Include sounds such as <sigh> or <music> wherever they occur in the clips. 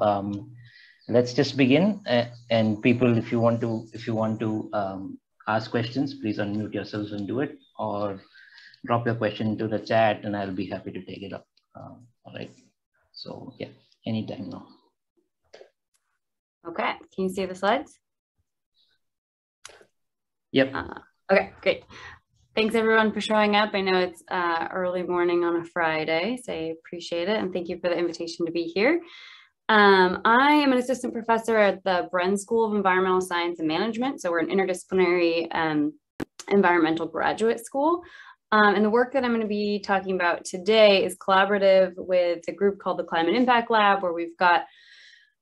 um, let's just begin. Uh, and people, if you want to, if you want to um, ask questions, please unmute yourselves and do it, or drop your question into the chat, and I'll be happy to take it up. Uh, all right. So yeah, anytime now. Okay. Can you see the slides? Yep. Uh, okay, great. Thanks everyone for showing up. I know it's uh, early morning on a Friday, so I appreciate it. And thank you for the invitation to be here. Um, I am an assistant professor at the Bren School of Environmental Science and Management. So we're an interdisciplinary um, environmental graduate school. Um, and the work that I'm going to be talking about today is collaborative with a group called the Climate Impact Lab, where we've got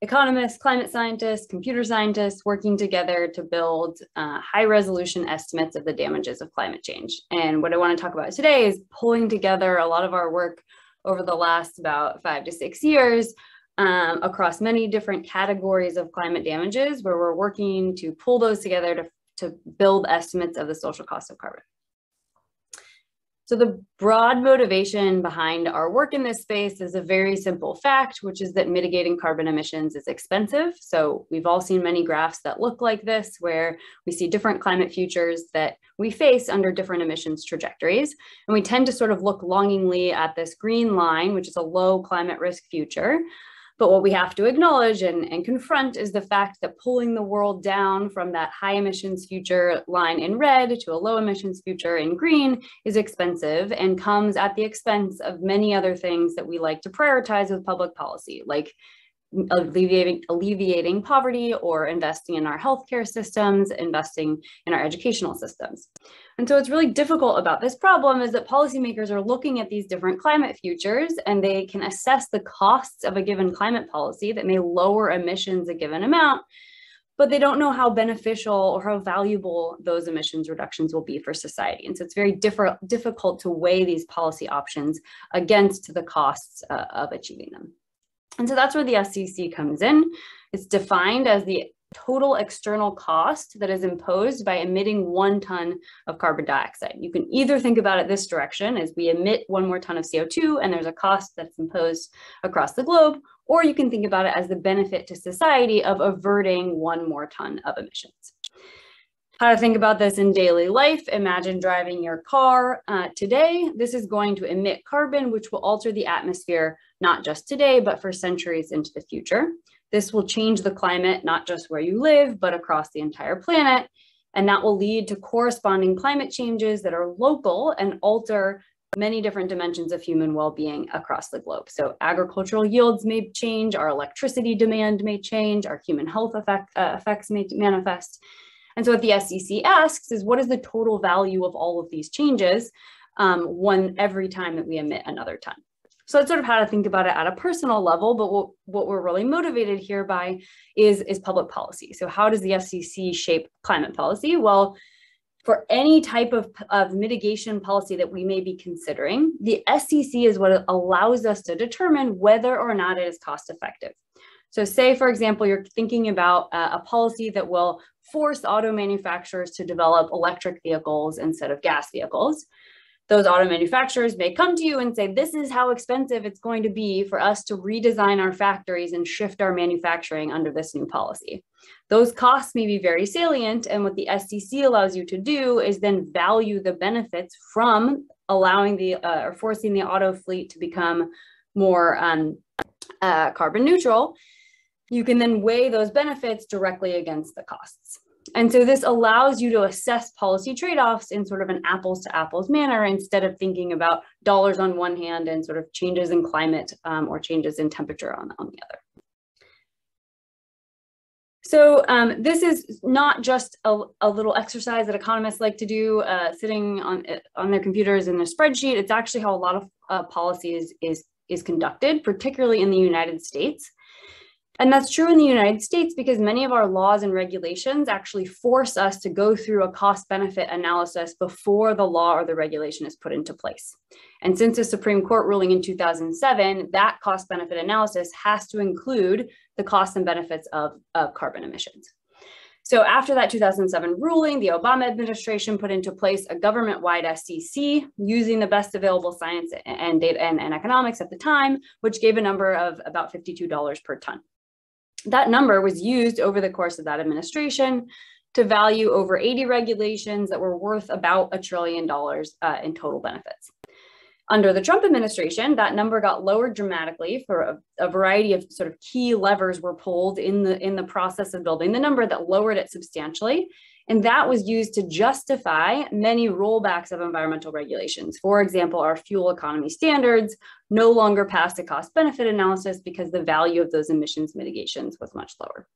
economists, climate scientists, computer scientists working together to build uh, high resolution estimates of the damages of climate change. And what I want to talk about today is pulling together a lot of our work over the last about five to six years um, across many different categories of climate damages where we're working to pull those together to, to build estimates of the social cost of carbon. So the broad motivation behind our work in this space is a very simple fact, which is that mitigating carbon emissions is expensive. So we've all seen many graphs that look like this, where we see different climate futures that we face under different emissions trajectories. And we tend to sort of look longingly at this green line, which is a low climate risk future. But what we have to acknowledge and, and confront is the fact that pulling the world down from that high emissions future line in red to a low emissions future in green is expensive and comes at the expense of many other things that we like to prioritize with public policy, like alleviating, alleviating poverty or investing in our healthcare systems, investing in our educational systems. And so what's really difficult about this problem is that policymakers are looking at these different climate futures and they can assess the costs of a given climate policy that may lower emissions a given amount, but they don't know how beneficial or how valuable those emissions reductions will be for society. And so it's very difficult to weigh these policy options against the costs uh, of achieving them. And so that's where the SCC comes in. It's defined as the total external cost that is imposed by emitting one ton of carbon dioxide. You can either think about it this direction as we emit one more ton of CO2 and there's a cost that's imposed across the globe, or you can think about it as the benefit to society of averting one more ton of emissions. How to think about this in daily life. Imagine driving your car uh, today. This is going to emit carbon, which will alter the atmosphere, not just today, but for centuries into the future. This will change the climate, not just where you live, but across the entire planet. And that will lead to corresponding climate changes that are local and alter many different dimensions of human well-being across the globe. So agricultural yields may change, our electricity demand may change, our human health effect, uh, effects may manifest. And so what the SCC asks is what is the total value of all of these changes um, one every time that we emit another ton? So that's sort of how to think about it at a personal level, but what, what we're really motivated here by is, is public policy. So how does the SCC shape climate policy? Well, for any type of, of mitigation policy that we may be considering, the SCC is what allows us to determine whether or not it is cost effective. So say, for example, you're thinking about a policy that will force auto manufacturers to develop electric vehicles instead of gas vehicles those auto manufacturers may come to you and say, this is how expensive it's going to be for us to redesign our factories and shift our manufacturing under this new policy. Those costs may be very salient. And what the SCC allows you to do is then value the benefits from allowing the uh, or forcing the auto fleet to become more um, uh, carbon neutral. You can then weigh those benefits directly against the costs. And so this allows you to assess policy trade-offs in sort of an apples to apples manner instead of thinking about dollars on one hand and sort of changes in climate um, or changes in temperature on, on the other. So um, this is not just a, a, little exercise that economists like to do uh, sitting on, on their computers in a spreadsheet. It's actually how a lot of uh, policy is, is, is conducted, particularly in the United States. And that's true in the United States because many of our laws and regulations actually force us to go through a cost benefit analysis before the law or the regulation is put into place. And since the Supreme Court ruling in 2007, that cost benefit analysis has to include the costs and benefits of, of carbon emissions. So after that 2007 ruling, the Obama administration put into place a government-wide SCC using the best available science and data and, and economics at the time, which gave a number of about $52 per ton. That number was used over the course of that administration to value over 80 regulations that were worth about a trillion dollars uh, in total benefits. Under the Trump administration, that number got lowered dramatically for a, a, variety of sort of key levers were pulled in the, in the process of building the number that lowered it substantially. And that was used to justify many rollbacks of environmental regulations. For example, our fuel economy standards no longer passed a cost benefit analysis because the value of those emissions mitigations was much lower.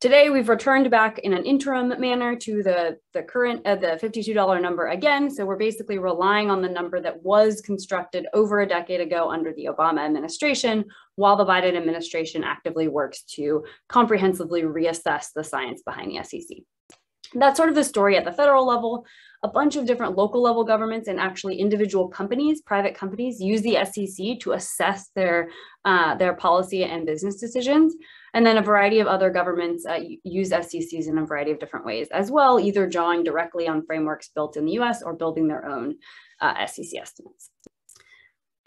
Today, we've returned back in an interim manner to the, the current, uh, the $52 number again. So we're basically relying on the number that was constructed over a decade ago under the Obama administration, while the Biden administration actively works to comprehensively reassess the science behind the SCC. That's sort of the story at the federal level. A bunch of different local level governments and actually individual companies, private companies, use the SCC to assess their, uh, their policy and business decisions. And then a variety of other governments uh, use SCCs in a variety of different ways as well, either drawing directly on frameworks built in the US or building their own uh, SCC estimates.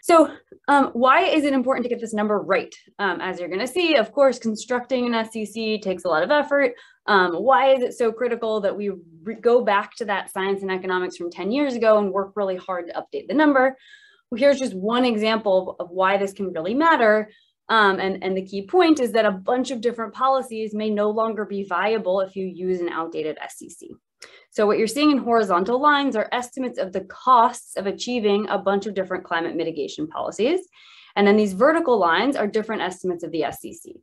So um, why is it important to get this number right? Um, as you're gonna see, of course, constructing an SCC takes a lot of effort. Um, why is it so critical that we go back to that science and economics from 10 years ago and work really hard to update the number? Well, here's just one example of why this can really matter. Um, and, and the key point is that a bunch of different policies may no longer be viable if you use an outdated SCC. So what you're seeing in horizontal lines are estimates of the costs of achieving a bunch of different climate mitigation policies. And then these vertical lines are different estimates of the SCC.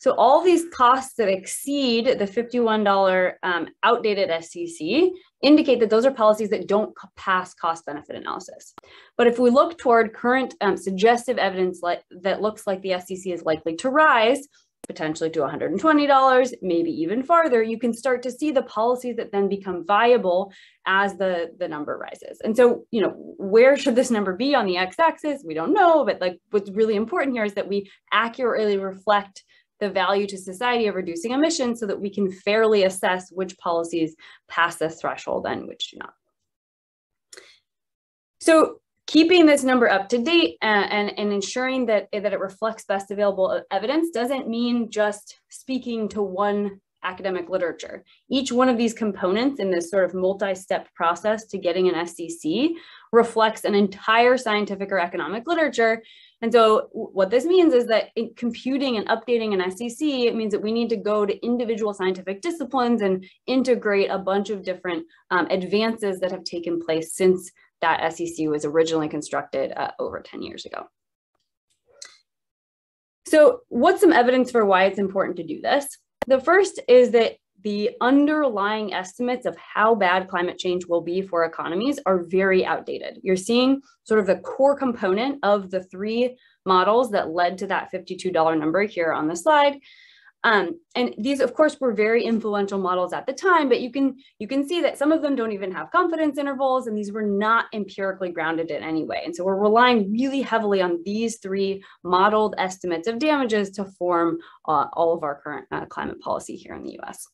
So all these costs that exceed the $51 um, outdated SCC indicate that those are policies that don't pass cost benefit analysis. But if we look toward current um, suggestive evidence like, that looks like the SCC is likely to rise, potentially to $120, maybe even farther, you can start to see the policies that then become viable as the, the number rises. And so, you know, where should this number be on the x-axis? We don't know, but like what's really important here is that we accurately reflect the value to society of reducing emissions so that we can fairly assess which policies pass this threshold and which do not. So keeping this number up to date uh, and, and ensuring that, that it reflects best available evidence doesn't mean just speaking to one academic literature. Each one of these components in this sort of multi-step process to getting an SCC reflects an entire scientific or economic literature. And so what this means is that in computing and updating an SCC, it means that we need to go to individual scientific disciplines and integrate a bunch of different um, advances that have taken place since that SCC was originally constructed uh, over 10 years ago. So what's some evidence for why it's important to do this? The first is that the underlying estimates of how bad climate change will be for economies are very outdated. You're seeing sort of the core component of the three models that led to that $52 number here on the slide. Um, and these, of course, were very influential models at the time, but you can you can see that some of them don't even have confidence intervals, and these were not empirically grounded in any way. And so we're relying really heavily on these three modeled estimates of damages to form uh, all of our current uh, climate policy here in the U.S.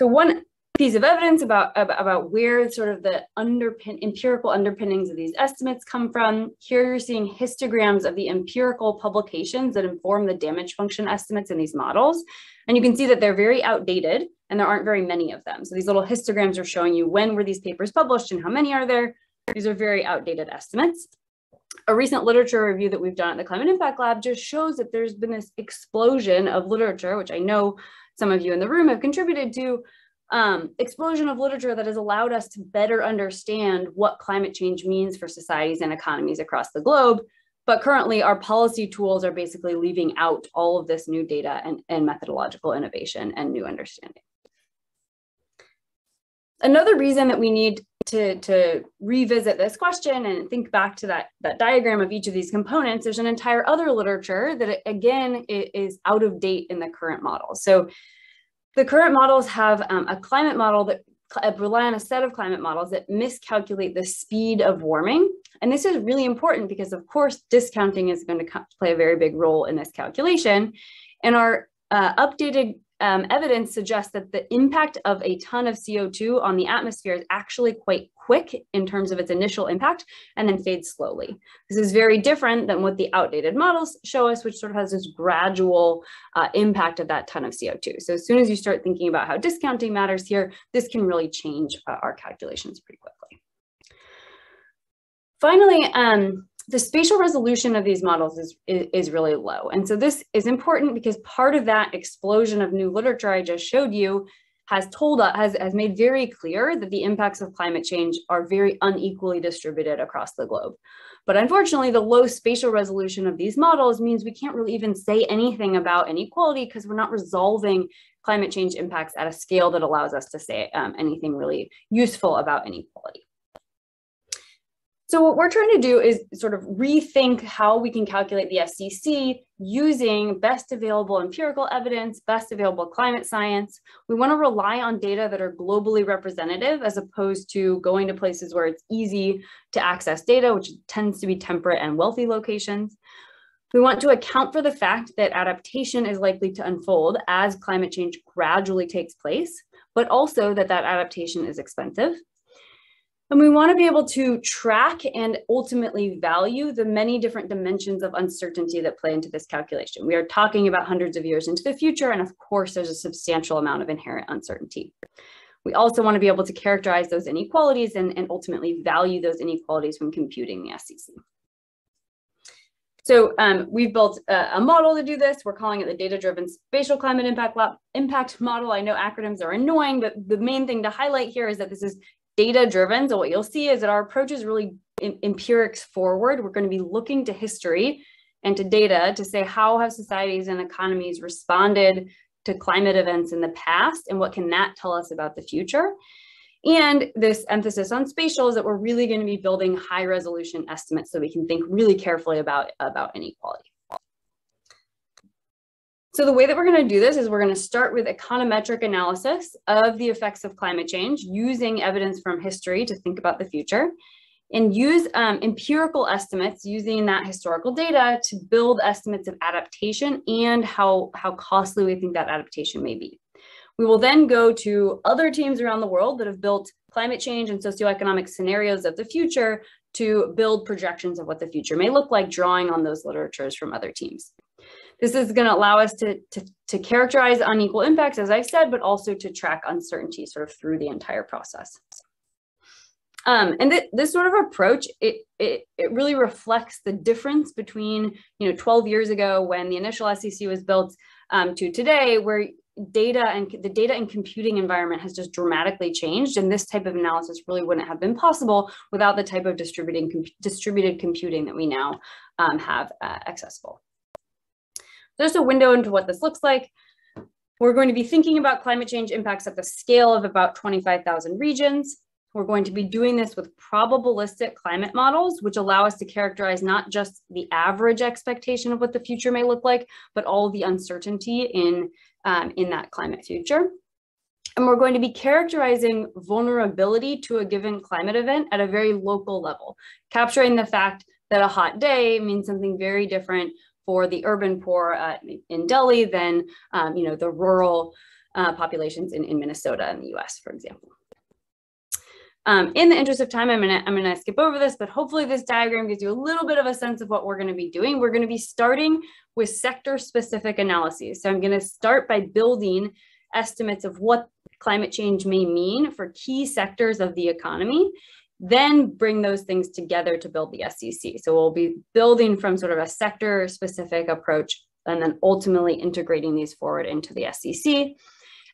So one piece of evidence about, about where sort of the underpin, empirical underpinnings of these estimates come from. Here you're seeing histograms of the empirical publications that inform the damage function estimates in these models. And you can see that they're very outdated and there aren't very many of them. So these little histograms are showing you when were these papers published and how many are there. These are very outdated estimates. A recent literature review that we've done at the Climate Impact Lab just shows that there's been this explosion of literature, which I know some of you in the room have contributed to, um, explosion of literature that has allowed us to better understand what climate change means for societies and economies across the globe. But currently, our policy tools are basically leaving out all of this new data and, and methodological innovation and new understanding. Another reason that we need to, to revisit this question and think back to that, that diagram of each of these components, there's an entire other literature that, again, is out of date in the current model. So the current models have um, a climate model that uh, rely on a set of climate models that miscalculate the speed of warming. And this is really important because of course, discounting is going to play a very big role in this calculation. And our uh, updated um, evidence suggests that the impact of a ton of CO2 on the atmosphere is actually quite quick in terms of its initial impact and then fades slowly. This is very different than what the outdated models show us, which sort of has this gradual uh, impact of that ton of CO2. So as soon as you start thinking about how discounting matters here, this can really change uh, our calculations pretty quickly. Finally, um, the spatial resolution of these models is, is, really low. And so this is important because part of that explosion of new literature I just showed you has told us, has, has made very clear that the impacts of climate change are very unequally distributed across the globe. But unfortunately, the low spatial resolution of these models means we can't really even say anything about inequality because we're not resolving climate change impacts at a scale that allows us to say um, anything really useful about inequality. So what we're trying to do is sort of rethink how we can calculate the SCC using best available empirical evidence, best available climate science. We want to rely on data that are globally representative as opposed to going to places where it's easy to access data, which tends to be temperate and wealthy locations. We want to account for the fact that adaptation is likely to unfold as climate change gradually takes place, but also that that adaptation is expensive. And we want to be able to track and ultimately value the many different dimensions of uncertainty that play into this calculation. We are talking about hundreds of years into the future, and of course, there's a substantial amount of inherent uncertainty. We also want to be able to characterize those inequalities and, and ultimately value those inequalities when computing the SCC. So um, we've built a, a, model to do this. We're calling it the data-driven spatial climate impact, impact model. I know acronyms are annoying, but the main thing to highlight here is that this is data driven. So what you'll see is that our approach is really empirics forward. We're going to be looking to history and to data to say how have societies and economies responded to climate events in the past and what can that tell us about the future. And this emphasis on spatial is that we're really going to be building high resolution estimates so we can think really carefully about, about inequality. So the way that we're going to do this is we're going to start with econometric analysis of the effects of climate change using evidence from history to think about the future and use um, empirical estimates using that historical data to build estimates of adaptation and how, how costly we think that adaptation may be. We will then go to other teams around the world that have built climate change and socioeconomic scenarios of the future to build projections of what the future may look like, drawing on those literatures from other teams. This is going to allow us to, to, to characterize unequal impacts, as I've said, but also to track uncertainty sort of through the entire process. Um, and th this sort of approach, it, it, it really reflects the difference between, you know, 12 years ago when the initial SCC was built um, to today, where data and the data and computing environment has just dramatically changed. And this type of analysis really wouldn't have been possible without the type of distributing, com distributed computing that we now um, have uh, accessible. There's a window into what this looks like. We're going to be thinking about climate change impacts at the scale of about 25,000 regions. We're going to be doing this with probabilistic climate models, which allow us to characterize not just the average expectation of what the future may look like, but all the uncertainty in, um, in that climate future. And we're going to be characterizing vulnerability to a given climate event at a very local level, capturing the fact that a hot day means something very different for the urban poor uh, in Delhi than um, you know the rural uh, populations in, in Minnesota in the US, for example. Um, in the interest of time, I'm gonna, I'm gonna skip over this, but hopefully this diagram gives you a little bit of a sense of what we're gonna be doing. We're gonna be starting with sector specific analyses. So I'm gonna start by building estimates of what climate change may mean for key sectors of the economy then bring those things together to build the SCC. So we'll be building from sort of a sector specific approach and then ultimately integrating these forward into the SCC.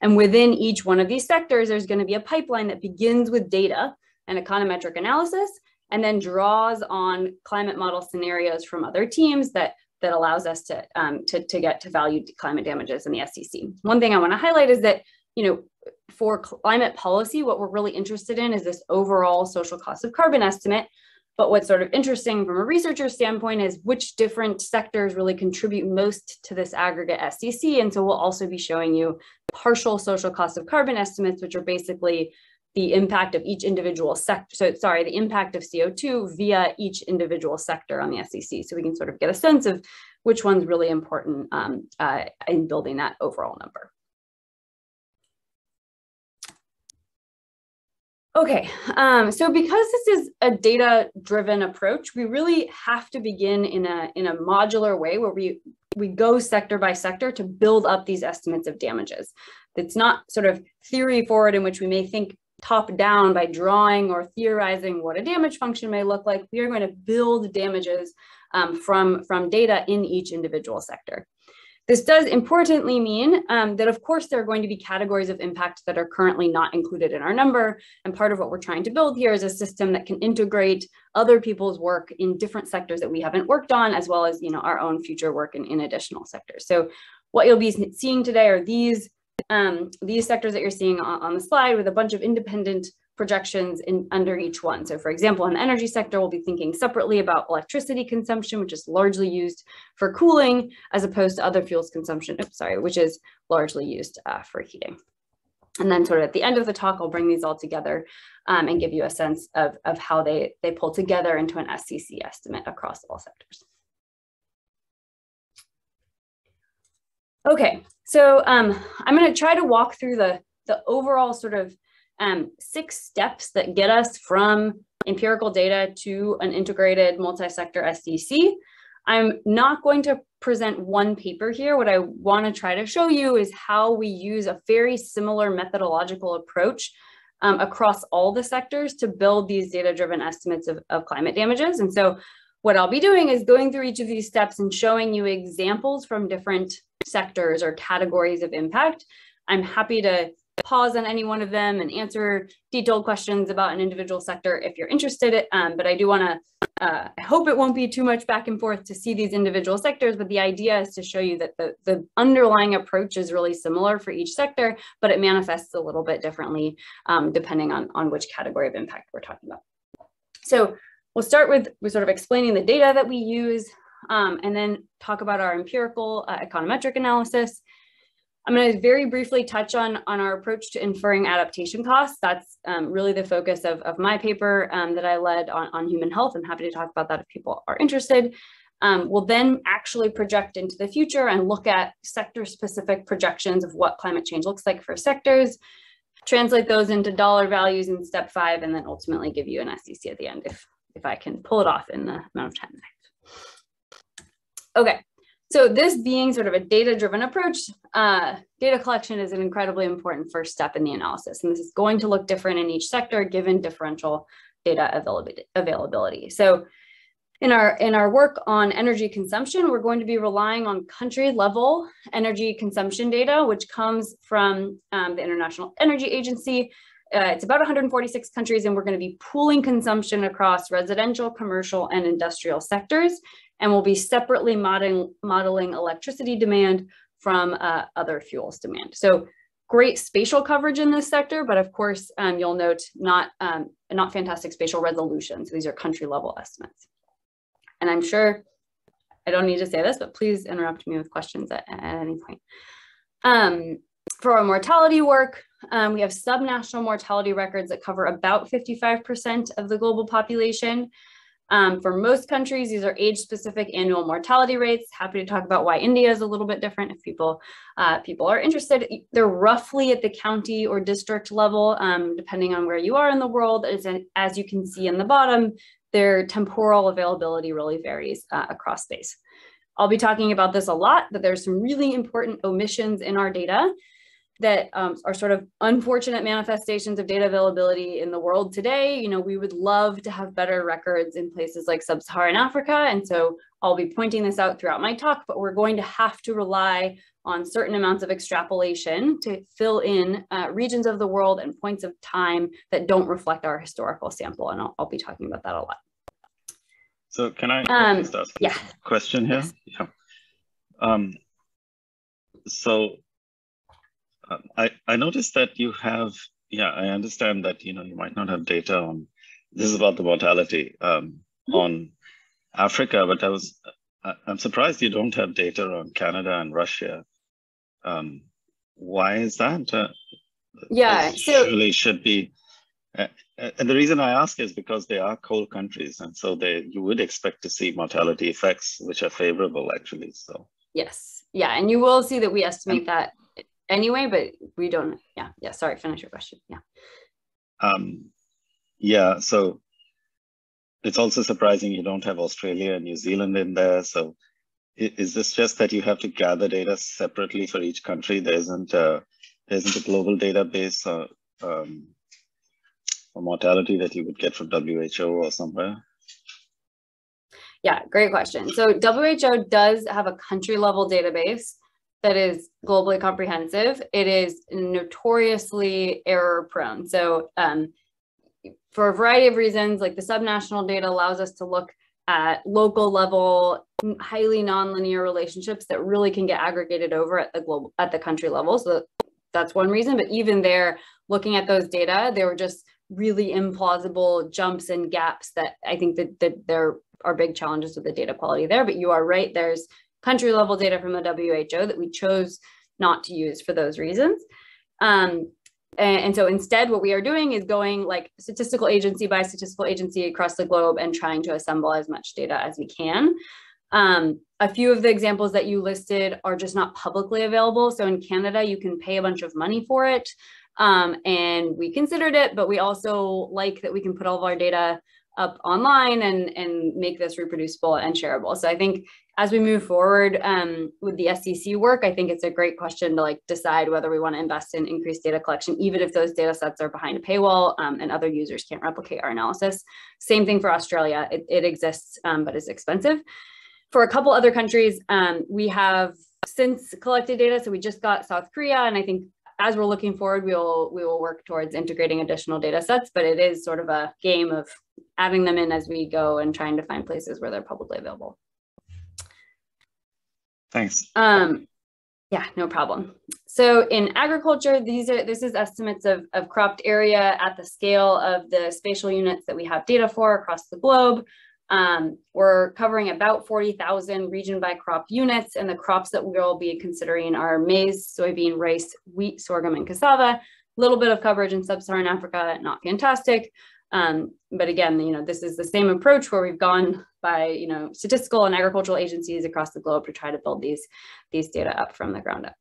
And within each one of these sectors, there's going to be a pipeline that begins with data and econometric analysis and then draws on climate model scenarios from other teams that that allows us to, um, to, to get to value climate damages in the SCC. One thing I want to highlight is that, you know, for climate policy, what we're really interested in is this overall social cost of carbon estimate. But what's sort of interesting from a researcher standpoint is which different sectors really contribute most to this aggregate SCC. And so we'll also be showing you partial social cost of carbon estimates, which are basically the impact of each individual sector. So sorry, the impact of CO2 via each individual sector on the SCC. So we can sort of get a sense of which one's really important um, uh, in building that overall number. Okay, um, so because this is a data-driven approach, we really have to begin in a in a modular way where we we go sector by sector to build up these estimates of damages. It's not sort of theory forward in which we may think top down by drawing or theorizing what a damage function may look like. We are going to build damages um, from from data in each individual sector. This does importantly mean um, that, of course, there are going to be categories of impact that are currently not included in our number. And part of what we're trying to build here is a system that can integrate other people's work in different sectors that we haven't worked on, as well as you know, our own future work in, in additional sectors. So what you'll be seeing today are these, um, these sectors that you're seeing on, on the slide with a bunch of independent projections in under each one. So for example, in the energy sector, we'll be thinking separately about electricity consumption, which is largely used for cooling, as opposed to other fuels consumption, oops, sorry, which is largely used uh, for heating. And then sort of at the end of the talk, I'll bring these all together um, and give you a sense of, of how they, they pull together into an SCC estimate across all sectors. Okay, so um, I'm gonna try to walk through the, the overall sort of um, six steps that get us from empirical data to an integrated multi-sector SCC. I'm not going to present one paper here. What I want to try to show you is how we use a very similar methodological approach um, across all the sectors to build these data-driven estimates of, of climate damages. And so what I'll be doing is going through each of these steps and showing you examples from different sectors or categories of impact. I'm happy to pause on any one of them and answer detailed questions about an individual sector if you're interested. Um, but I do want to, uh, I hope it won't be too much back and forth to see these individual sectors, but the idea is to show you that the, the underlying approach is really similar for each sector, but it manifests a little bit differently um, depending on, on which category of impact we're talking about. So we'll start with, with sort of explaining the data that we use um, and then talk about our empirical uh, econometric analysis I'm going to very briefly touch on, on our approach to inferring adaptation costs. That's um, really the focus of, of my paper um, that I led on, on human health. I'm happy to talk about that if people are interested. Um, we'll then actually project into the future and look at sector-specific projections of what climate change looks like for sectors, translate those into dollar values in step five, and then ultimately give you an SCC at the end if, if I can pull it off in the amount of time. Okay, so this being sort of a data-driven approach, uh, data collection is an incredibly important first step in the analysis. And this is going to look different in each sector given differential data availability. So in our, in our work on energy consumption, we're going to be relying on country level energy consumption data, which comes from um, the International Energy Agency. Uh, it's about 146 countries, and we're going to be pooling consumption across residential, commercial, and industrial sectors and we'll be separately modeling, modeling electricity demand from uh, other fuels demand. So great spatial coverage in this sector, but of course, um, you'll note not, um, not fantastic spatial resolution. So these are country level estimates. And I'm sure, I don't need to say this, but please interrupt me with questions at, at any point. Um, for our mortality work, um, we have subnational mortality records that cover about 55% of the global population. Um, for most countries, these are age-specific annual mortality rates. Happy to talk about why India is a little bit different if people uh, people are interested. They're roughly at the county or district level, um, depending on where you are in the world. As, as you can see in the bottom, their temporal availability really varies uh, across space. I'll be talking about this a lot, but there's some really important omissions in our data that um, are sort of unfortunate manifestations of data availability in the world today. You know, we would love to have better records in places like sub-Saharan Africa. And so I'll be pointing this out throughout my talk, but we're going to have to rely on certain amounts of extrapolation to fill in uh, regions of the world and points of time that don't reflect our historical sample. And I'll, I'll be talking about that a lot. So can I um, ask yeah. a question here? Yes. Yeah. Um, so um, I, I noticed that you have, yeah, I understand that, you know, you might not have data on, this is about the mortality um, mm-hmm. on Africa, but I was, I, am surprised you don't have data on Canada and Russia. Um, why is that? Uh, yeah, so surely should be, uh, and the reason I ask is because they are cold countries, and so they you would expect to see mortality effects which are favorable actually. So yes, yeah, and you will see that we estimate and, that anyway, but we don't. Yeah, yeah. Sorry, finish your question. Yeah. Um, yeah, so it's also surprising you don't have Australia and New Zealand in there. So is this just that you have to gather data separately for each country? There isn't a, there isn't a global database uh, um, for mortality that you would get from WHO or somewhere? Yeah, great question. So WHO does have a country level database that is globally comprehensive. It is notoriously error prone. So um, for a variety of reasons, like the subnational data allows us to look at local level, highly nonlinear relationships that really can get aggregated over at the global, at the country level. So that's one reason. But even there, looking at those data, they were just really implausible jumps and gaps that I think that, that there are big challenges with the data quality there. But you are right, there's country level data from the WHO that we chose not to use for those reasons. Um, and, and, so instead, what we are doing is going like statistical agency by statistical agency across the globe and trying to assemble as much data as we can. Um, a few of the examples that you listed are just not publicly available. So in Canada, you can pay a bunch of money for it. Um, and we considered it, but we also like that we can put all of our data up online and, and make this reproducible and shareable. So I think as we move forward um, with the SCC work, I think it's a great question to like decide whether we want to invest in increased data collection, even if those data sets are behind a paywall um, and other users can't replicate our analysis. Same thing for Australia. It, it exists, um, but is expensive. For a couple other countries, um, we have since collected data. So we just got South Korea, and I think as we're looking forward, we will we will work towards integrating additional data sets, but it is sort of a game of adding them in as we go and trying to find places where they're publicly available. Thanks. Um, yeah, no problem. So in agriculture, these are this is estimates of, of cropped area at the scale of the spatial units that we have data for across the globe. Um, we're covering about 40,000 region by crop units and the crops that we'll be considering are maize, soybean, rice, wheat, sorghum, and cassava. A little bit of coverage in sub-Saharan Africa, not fantastic. Um, but again, you know, this is the same approach where we've gone by, you know, statistical and agricultural agencies across the globe to try to build these, these data up from the ground up.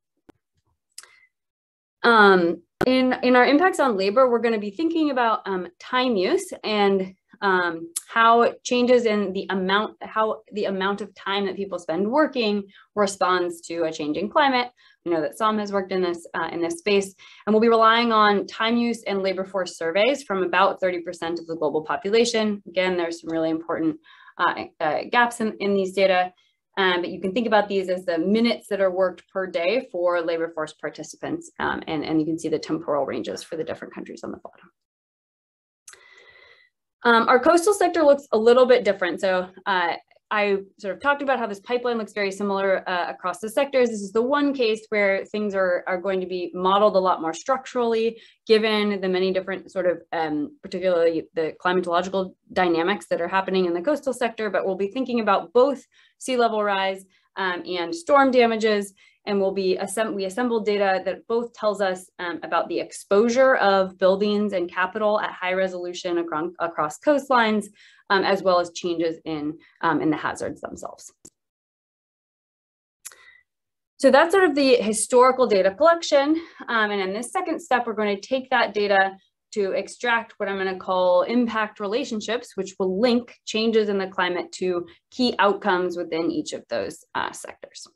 Um, in, in our impacts on labor, we're going to be thinking about um, time use and um, how changes in the amount, how the amount of time that people spend working responds to a changing climate. We know that Sam has worked in this uh, in this space, and we'll be relying on time use and labor force surveys from about 30% of the global population. Again, there's some really important uh, uh, gaps in, in these data. Um, but you can think about these as the minutes that are worked per day for labor force participants. Um, and, and you can see the temporal ranges for the different countries on the bottom. Um, our coastal sector looks a little bit different. So uh, I sort of talked about how this pipeline looks very similar uh, across the sectors. This is the one case where things are, are going to be modeled a lot more structurally, given the many different sort of, um, particularly the climatological dynamics that are happening in the coastal sector, but we'll be thinking about both sea level rise um, and storm damages and we'll be we assembled data that both tells us um, about the exposure of buildings and capital at high resolution across, across coastlines, um, as well as changes in, um, in the hazards themselves. So that's sort of the historical data collection. Um, and in this second step, we're going to take that data to extract what I'm going to call impact relationships, which will link changes in the climate to key outcomes within each of those uh, sectors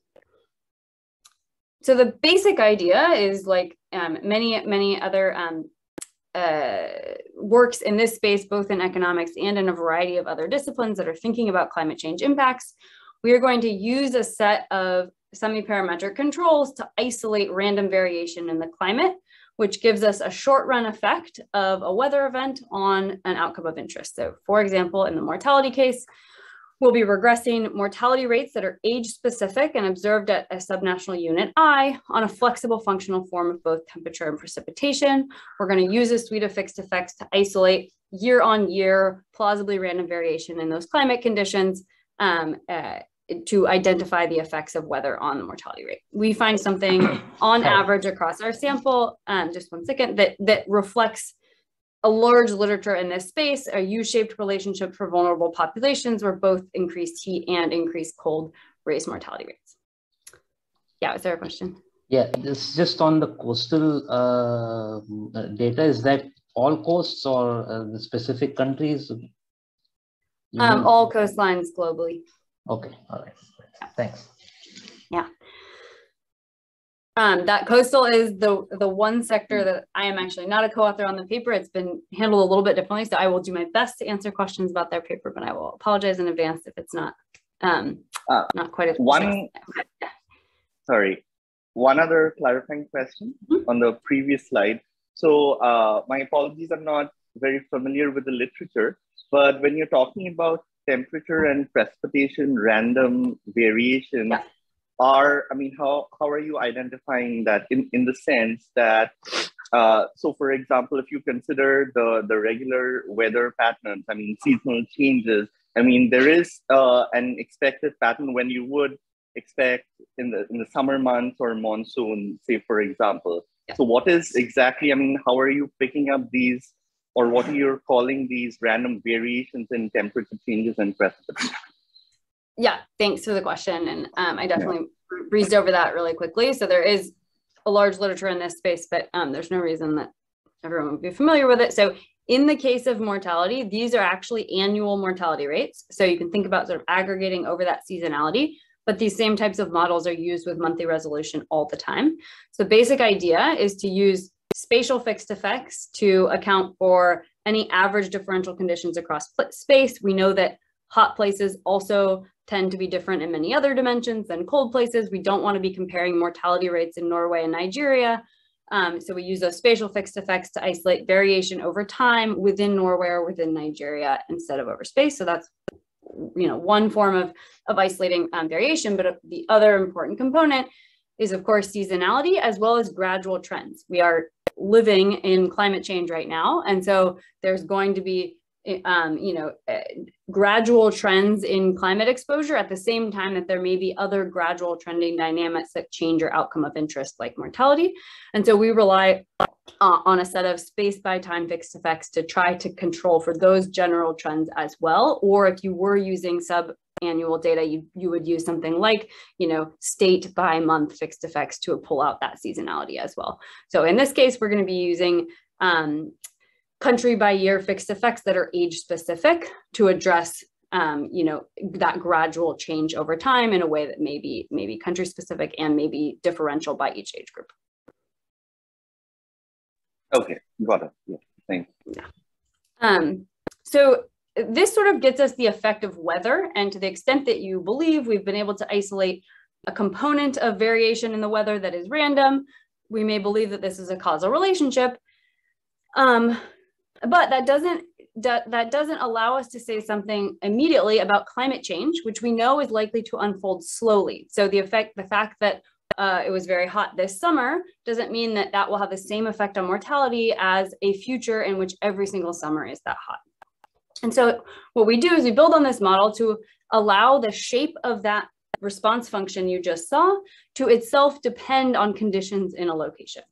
so the basic idea is like um, many, many other um, uh, works in this space, both in economics and in a variety of other disciplines that are thinking about climate change impacts. We are going to use a set of semi-parametric controls to isolate random variation in the climate, which gives us a short run effect of a weather event on an outcome of interest. So for example, in the mortality case, We'll be regressing mortality rates that are age specific and observed at a subnational unit I on a flexible functional form of both temperature and precipitation. We're going to use a suite of fixed effects to isolate year on year, plausibly random variation in those climate conditions um, uh, to identify the effects of weather on the mortality rate. We find something <clears throat> on average across our sample, um, just one second, that, that reflects a large literature in this space, a U-shaped relationship for vulnerable populations where both increased heat and increased cold raise mortality rates. Yeah, is there a question? Yeah, this just on the coastal uh, data, is that all coasts or uh, the specific countries? Um, all coastlines globally. Okay, all right. Thanks. Yeah. Um, that coastal is the the one sector that I am actually not a co-author on the paper. It's been handled a little bit differently, so I will do my best to answer questions about their paper, but I will apologize in advance if it's not um, uh, not quite as one. Sorry, one other clarifying question mm-hmm. on the previous slide. So uh, my apologies, I'm not very familiar with the literature, but when you're talking about temperature and precipitation random variation, yeah. Are, I mean, how, how are you identifying that in, in the sense that, uh, so for example, if you consider the, the regular weather patterns, I mean, seasonal changes, I mean, there is uh, an expected pattern when you would expect in the in the summer months or monsoon, say for example. Yeah. So what is exactly, I mean, how are you picking up these or what are you calling these random variations in temperature changes and precipitation? Yeah, thanks for the question. And um, I definitely yeah. breezed over that really quickly. So there is a large literature in this space, but um, there's no reason that everyone would be familiar with it. So in the case of mortality, these are actually annual mortality rates. So you can think about sort of aggregating over that seasonality but these same types of models are used with monthly resolution all the time. So the basic idea is to use spatial fixed effects to account for any average differential conditions across space. We know that hot places also tend to be different in many other dimensions than cold places. We don't want to be comparing mortality rates in Norway and Nigeria. Um, so we use those spatial fixed effects to isolate variation over time within Norway or within Nigeria instead of over space. So that's you know, one form of, of isolating um, variation, but the other important component is of course seasonality as well as gradual trends. We are living in climate change right now. And so there's going to be um, you know, uh, gradual trends in climate exposure at the same time that there may be other gradual trending dynamics that change your outcome of interest like mortality. And so we rely uh, on a set of space by time fixed effects to try to control for those general trends as well. Or if you were using sub annual data, you, you would use something like, you know, state by month fixed effects to pull out that seasonality as well. So in this case, we're going to be using um, country by year fixed effects that are age specific to address um, you know that gradual change over time in a way that may be maybe country specific and maybe differential by each age group. Okay got it. Yeah thanks yeah. um, so this sort of gets us the effect of weather and to the extent that you believe we've been able to isolate a component of variation in the weather that is random we may believe that this is a causal relationship. Um, but that doesn't that doesn't allow us to say something immediately about climate change, which we know is likely to unfold slowly. So the effect, the fact that uh, it was very hot this summer doesn't mean that that will have the same effect on mortality as a future in which every single summer is that hot. And so what we do is we build on this model to allow the shape of that response function you just saw to itself depend on conditions in a location.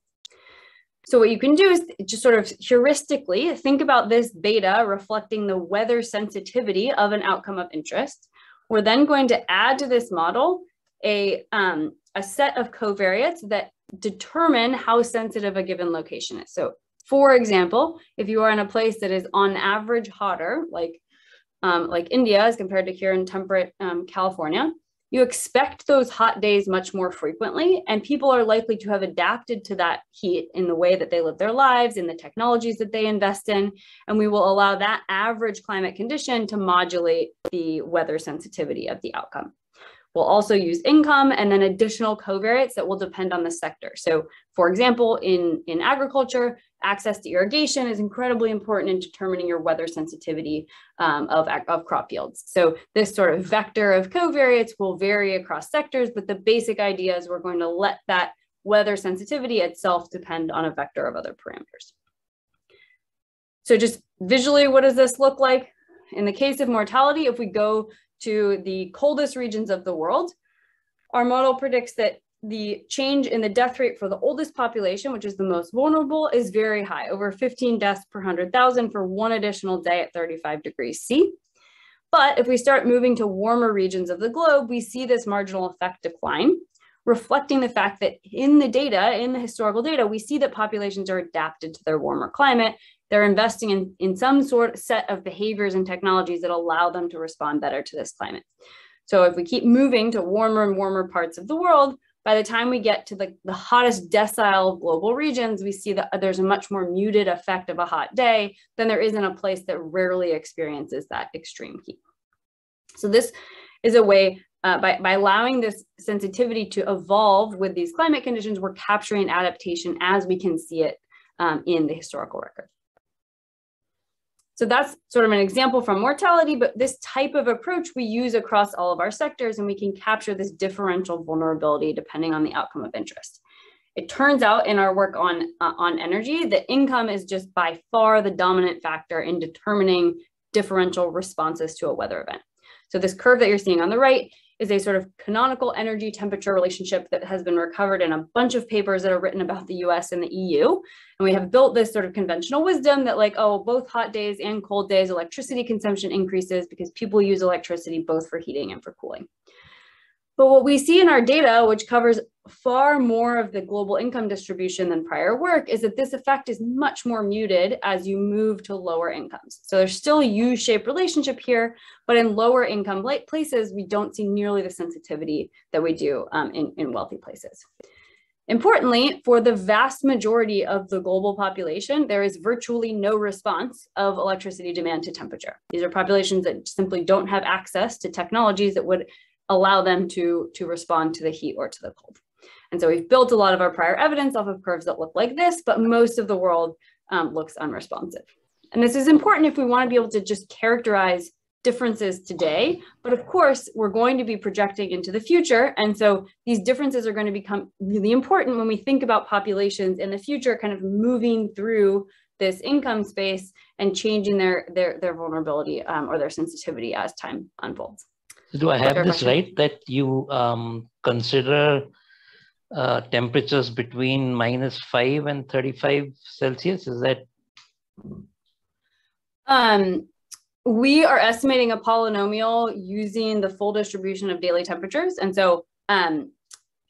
So what you can do is just sort of heuristically think about this beta reflecting the weather sensitivity of an outcome of interest. We're then going to add to this model a, um, a set of covariates that determine how sensitive a given location is. So for example, if you are in a place that is on average hotter, like, um, like India as compared to here in temperate um, California, you expect those hot days much more frequently, and people are likely to have adapted to that heat in the way that they live their lives, in the technologies that they invest in, and we will allow that average climate condition to modulate the weather sensitivity of the outcome. We'll also use income and then additional covariates that will depend on the sector. So for example, in, in agriculture, access to irrigation is incredibly important in determining your weather sensitivity um, of, of crop yields. So this sort of vector of covariates will vary across sectors, but the basic idea is we're going to let that weather sensitivity itself depend on a vector of other parameters. So just visually, what does this look like? In the case of mortality, if we go to the coldest regions of the world, our model predicts that the change in the death rate for the oldest population, which is the most vulnerable, is very high, over 15 deaths per 100,000 for one additional day at 35 degrees C. But if we start moving to warmer regions of the globe, we see this marginal effect decline, reflecting the fact that in the data, in the historical data, we see that populations are adapted to their warmer climate they're investing in, in some sort of set of behaviors and technologies that allow them to respond better to this climate. So if we keep moving to warmer and warmer parts of the world, by the time we get to the, the hottest decile of global regions, we see that there's a much more muted effect of a hot day than there is in a place that rarely experiences that extreme heat. So this is a way, uh, by, by allowing this sensitivity to evolve with these climate conditions, we're capturing adaptation as we can see it um, in the historical record. So that's sort of an example from mortality, but this type of approach we use across all of our sectors and we can capture this differential vulnerability depending on the outcome of interest. It turns out in our work on, uh, on energy that income is just by far the dominant factor in determining differential responses to a weather event. So this curve that you're seeing on the right is a sort of canonical energy temperature relationship that has been recovered in a bunch of papers that are written about the US and the EU. And we have built this sort of conventional wisdom that like, oh, both hot days and cold days, electricity consumption increases because people use electricity both for heating and for cooling. But what we see in our data, which covers far more of the global income distribution than prior work, is that this effect is much more muted as you move to lower incomes. So there's still a U-shaped relationship here, but in lower income places, we don't see nearly the sensitivity that we do um, in, in wealthy places. Importantly, for the vast majority of the global population, there is virtually no response of electricity demand to temperature. These are populations that simply don't have access to technologies that would allow them to, to respond to the heat or to the cold. And so we've built a lot of our prior evidence off of curves that look like this, but most of the world um, looks unresponsive. And this is important if we want to be able to just characterize differences today. But of course, we're going to be projecting into the future. And so these differences are going to become really important when we think about populations in the future, kind of moving through this income space and changing their, their, their vulnerability um, or their sensitivity as time unfolds. Do I have this right that you um, consider uh, temperatures between minus 5 and 35 Celsius? Is that? Um, we are estimating a polynomial using the full distribution of daily temperatures. And so um,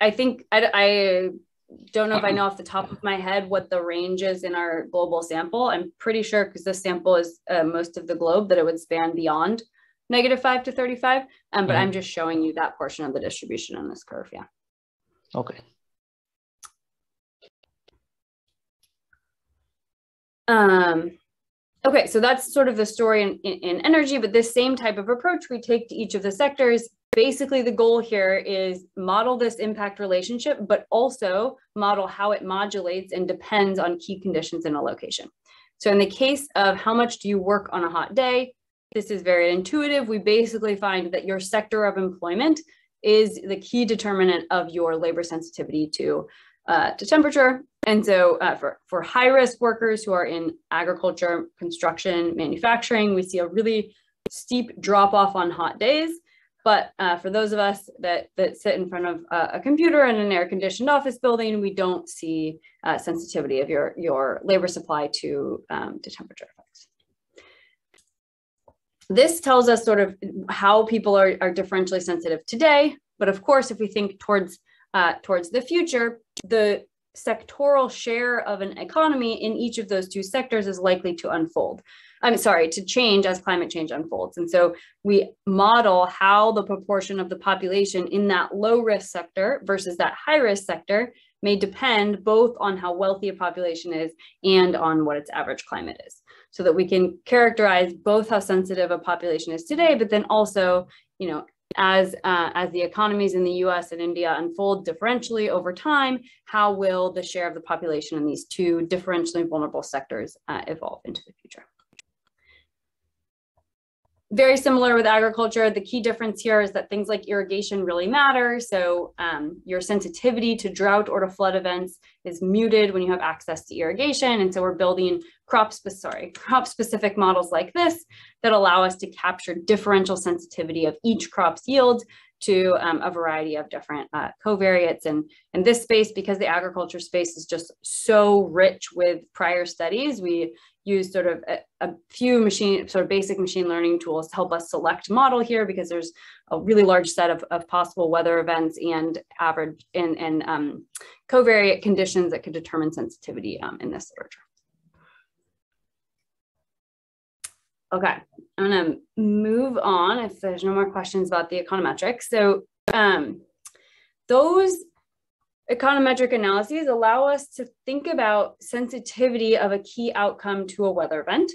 I think I, I don't know if I know off the top of my head what the range is in our global sample. I'm pretty sure because this sample is uh, most of the globe that it would span beyond negative 5 to 35. Um, but mm-hmm. I'm just showing you that portion of the distribution on this curve. Yeah. Okay. Um, okay, so that's sort of the story in, in, in, energy, but this same type of approach we take to each of the sectors. Basically, the goal here is model this impact relationship, but also model how it modulates and depends on key conditions in a location. So in the case of how much do you work on a hot day, this is very intuitive. We basically find that your sector of employment is the key determinant of your labor sensitivity to, uh, to temperature. And so uh, for, for high risk workers who are in agriculture, construction, manufacturing, we see a really steep drop off on hot days. But uh, for those of us that, that sit in front of a, a computer in an air conditioned office building, we don't see uh, sensitivity of your, your labor supply to, um, to temperature this tells us sort of how people are, are differentially sensitive today. But of course, if we think towards uh, towards the future, the sectoral share of an economy in each of those two sectors is likely to unfold. I'm sorry, to change as climate change unfolds. And so we model how the proportion of the population in that low risk sector versus that high risk sector may depend both on how wealthy a population is and on what its average climate is so that we can characterize both how sensitive a population is today, but then also, you know, as, uh, as the economies in the US and India unfold differentially over time, how will the share of the population in these two differentially vulnerable sectors uh, evolve into the future? Very similar with agriculture. The key difference here is that things like irrigation really matter. So um, your sensitivity to drought or to flood events is muted when you have access to irrigation. And so we're building crop, sorry, crop specific models like this that allow us to capture differential sensitivity of each crop's yield to um, a variety of different uh, covariates. And in this space, because the agriculture space is just so rich with prior studies, we use sort of a, a, few machine, sort of basic machine learning tools to help us select model here because there's a really large set of, of possible weather events and average and, and um, covariate conditions that could determine sensitivity um, in this literature. Okay, I'm gonna move on if there's no more questions about the econometrics. So um, those econometric analyses allow us to think about sensitivity of a key outcome to a weather event.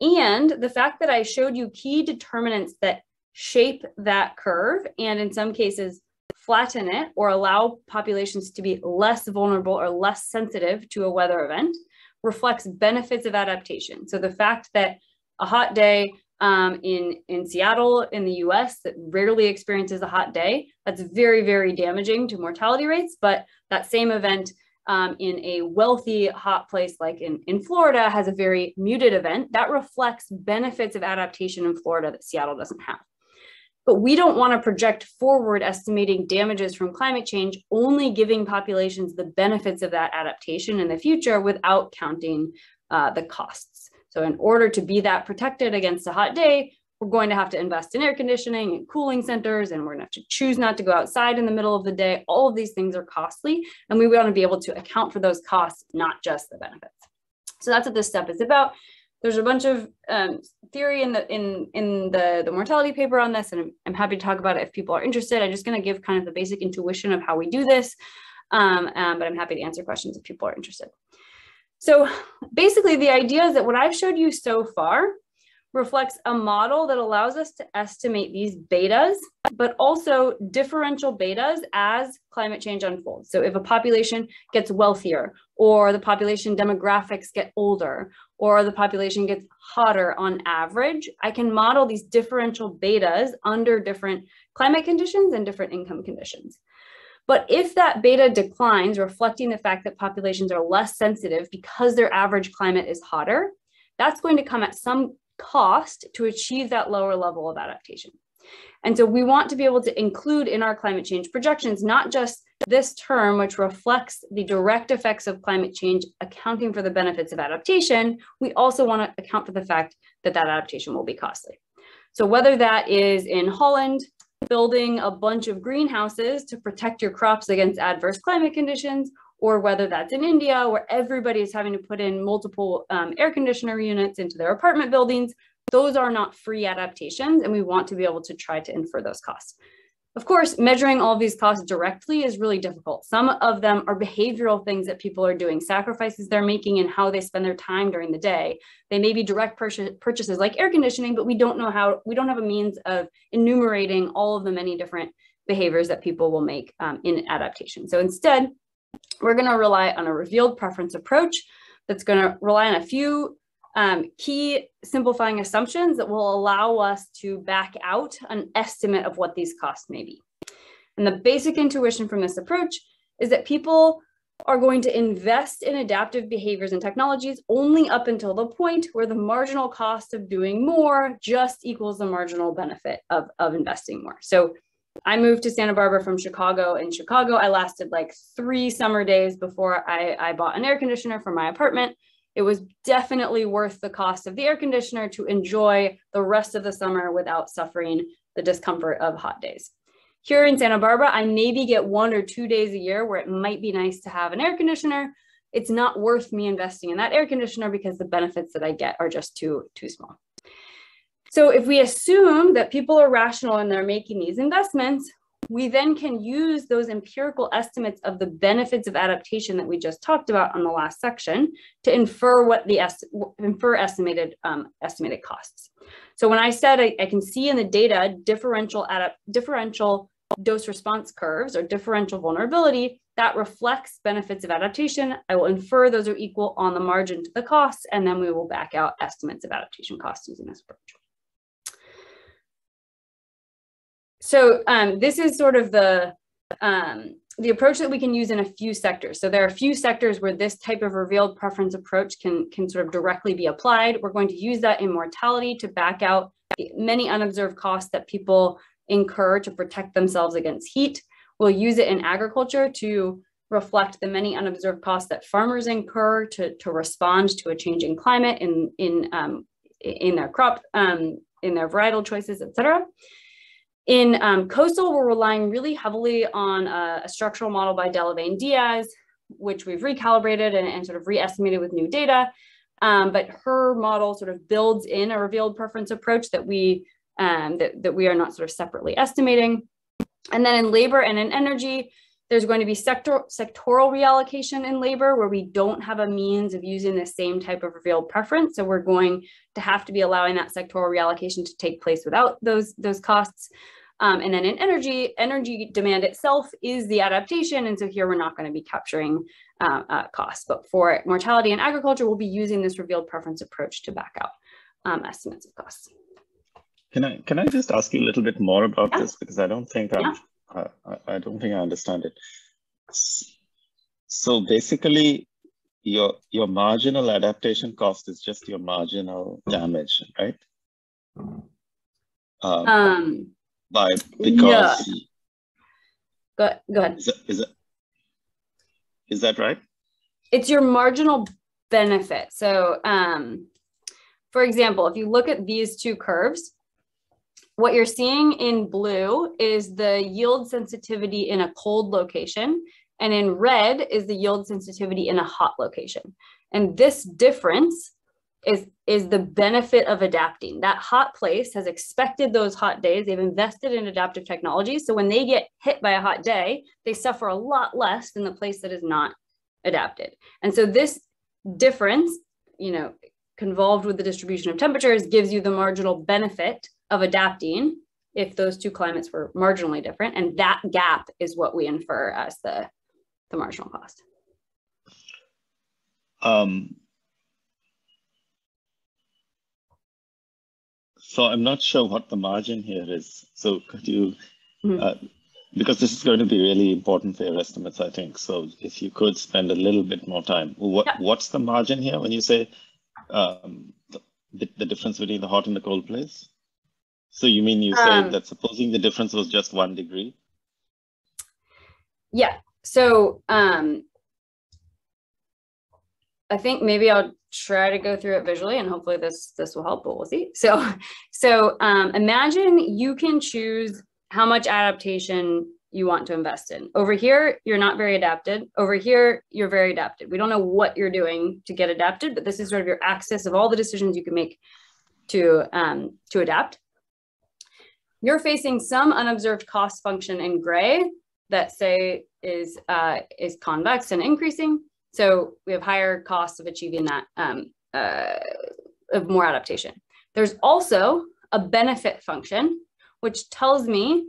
And the fact that I showed you key determinants that shape that curve and in some cases flatten it or allow populations to be less vulnerable or less sensitive to a weather event reflects benefits of adaptation. So the fact that a hot day um, in, in Seattle in the US that rarely experiences a hot day, that's very, very damaging to mortality rates. But that same event um, in a wealthy hot place like in, in Florida has a very muted event that reflects benefits of adaptation in Florida that Seattle doesn't have. But we don't want to project forward estimating damages from climate change, only giving populations the benefits of that adaptation in the future without counting uh, the costs. So in order to be that protected against a hot day, we're going to have to invest in air conditioning and cooling centers, and we're gonna have to choose not to go outside in the middle of the day. All of these things are costly, and we want to be able to account for those costs, not just the benefits. So that's what this step is about there's a bunch of um, theory in the in in the the mortality paper on this, and I'm, I'm happy to talk about it if people are interested. I'm just going to give kind of the basic intuition of how we do this, um, um, but I'm happy to answer questions if people are interested. So basically, the idea is that what I've showed you so far reflects a model that allows us to estimate these betas, but also differential betas as climate change unfolds. So if a population gets wealthier, or the population demographics get older, or the population gets hotter on average, I can model these differential betas under different climate conditions and different income conditions. But if that beta declines, reflecting the fact that populations are less sensitive because their average climate is hotter, that's going to come at some cost to achieve that lower level of adaptation. And so we want to be able to include in our climate change projections, not just this term, which reflects the direct effects of climate change, accounting for the benefits of adaptation, we also want to account for the fact that that adaptation will be costly. So whether that is in Holland, building a bunch of greenhouses to protect your crops against adverse climate conditions, or whether that's in India, where everybody is having to put in multiple um, air conditioner units into their apartment buildings, those are not free adaptations, and we want to be able to try to infer those costs. Of course, measuring all these costs directly is really difficult. Some of them are behavioral things that people are doing, sacrifices they're making and how they spend their time during the day. They may be direct purchases like air conditioning, but we don't know how, we don't have a means of enumerating all of the many different behaviors that people will make um, in adaptation. So instead, we're gonna rely on a revealed preference approach that's gonna rely on a few um, key simplifying assumptions that will allow us to back out an estimate of what these costs may be. And the basic intuition from this approach is that people are going to invest in adaptive behaviors and technologies only up until the point where the marginal cost of doing more just equals the marginal benefit of, of investing more. So I moved to Santa Barbara from Chicago. In Chicago, I lasted like three summer days before I, I bought an air conditioner for my apartment it was definitely worth the cost of the air conditioner to enjoy the rest of the summer without suffering the discomfort of hot days. Here in Santa Barbara, I maybe get one or two days a year where it might be nice to have an air conditioner. It's not worth me investing in that air conditioner because the benefits that I get are just too, too small. So if we assume that people are rational and they're making these investments, we then can use those empirical estimates of the benefits of adaptation that we just talked about on the last section to infer what the est infer estimated um, estimated costs. So when I said I, I, can see in the data differential differential dose response curves or differential vulnerability that reflects benefits of adaptation. I will infer those are equal on the margin to the costs, and then we will back out estimates of adaptation costs using this approach. So um, this is sort of the um, the approach that we can use in a few sectors. So there are a few sectors where this type of revealed preference approach can, can sort of directly be applied. We're going to use that in mortality to back out many unobserved costs that people incur to protect themselves against heat. We'll use it in agriculture to reflect the many unobserved costs that farmers incur to, to respond to a changing climate in, in, um, in their crop, um, in their varietal choices, et cetera. In um, coastal, we're relying really heavily on a, a structural model by Delavane Diaz, which we've recalibrated and, and, sort of re-estimated with new data. Um, but her model sort of builds in a revealed preference approach that we um, that, that we are not sort of separately estimating. And then in labor and in energy, there's going to be sector, sectoral reallocation in labor where we don't have a means of using the same type of revealed preference. So we're going to have to be allowing that sectoral reallocation to take place without those, those costs. Um, and then in energy, energy demand itself is the adaptation. And so here we're not going to be capturing uh, uh, costs. But for mortality and agriculture, we'll be using this revealed preference approach to back out um, estimates of costs. Can I can I just ask you a little bit more about yeah. this because I don't think I'm yeah. I, I don't think I understand it. So basically, your your marginal adaptation cost is just your marginal damage, right? Um, um by because yeah. go, go ahead. Is that, is that is that right? It's your marginal benefit. So um for example, if you look at these two curves, what you're seeing in blue is the yield sensitivity in a cold location, and in red is the yield sensitivity in a hot location. And this difference is, is the benefit of adapting. That hot place has expected those hot days. They've invested in adaptive technology. So when they get hit by a hot day, they suffer a lot less than the place that is not adapted. And so this difference, you know, convolved with the distribution of temperatures gives you the marginal benefit of adapting if those two climates were marginally different. And that gap is what we infer as the, the marginal cost. Um, so I'm not sure what the margin here is. So could you, mm -hmm. uh, because this is going to be really important for your estimates, I think. So if you could spend a little bit more time, what, yeah. what's the margin here when you say um, the, the difference between the hot and the cold place? So you mean you say um, that supposing the difference was just one degree? Yeah. So um, I think maybe I'll try to go through it visually and hopefully this this will help, but we'll see. So, <laughs> so um, imagine you can choose how much adaptation you want to invest in. Over here, you're not very adapted. Over here, you're very adapted. We don't know what you're doing to get adapted, but this is sort of your axis of all the decisions you can make to, um, to adapt. You're facing some unobserved cost function in gray that say is, uh, is convex and increasing. So we have higher costs of achieving that, um, uh, of more adaptation. There's also a benefit function, which tells me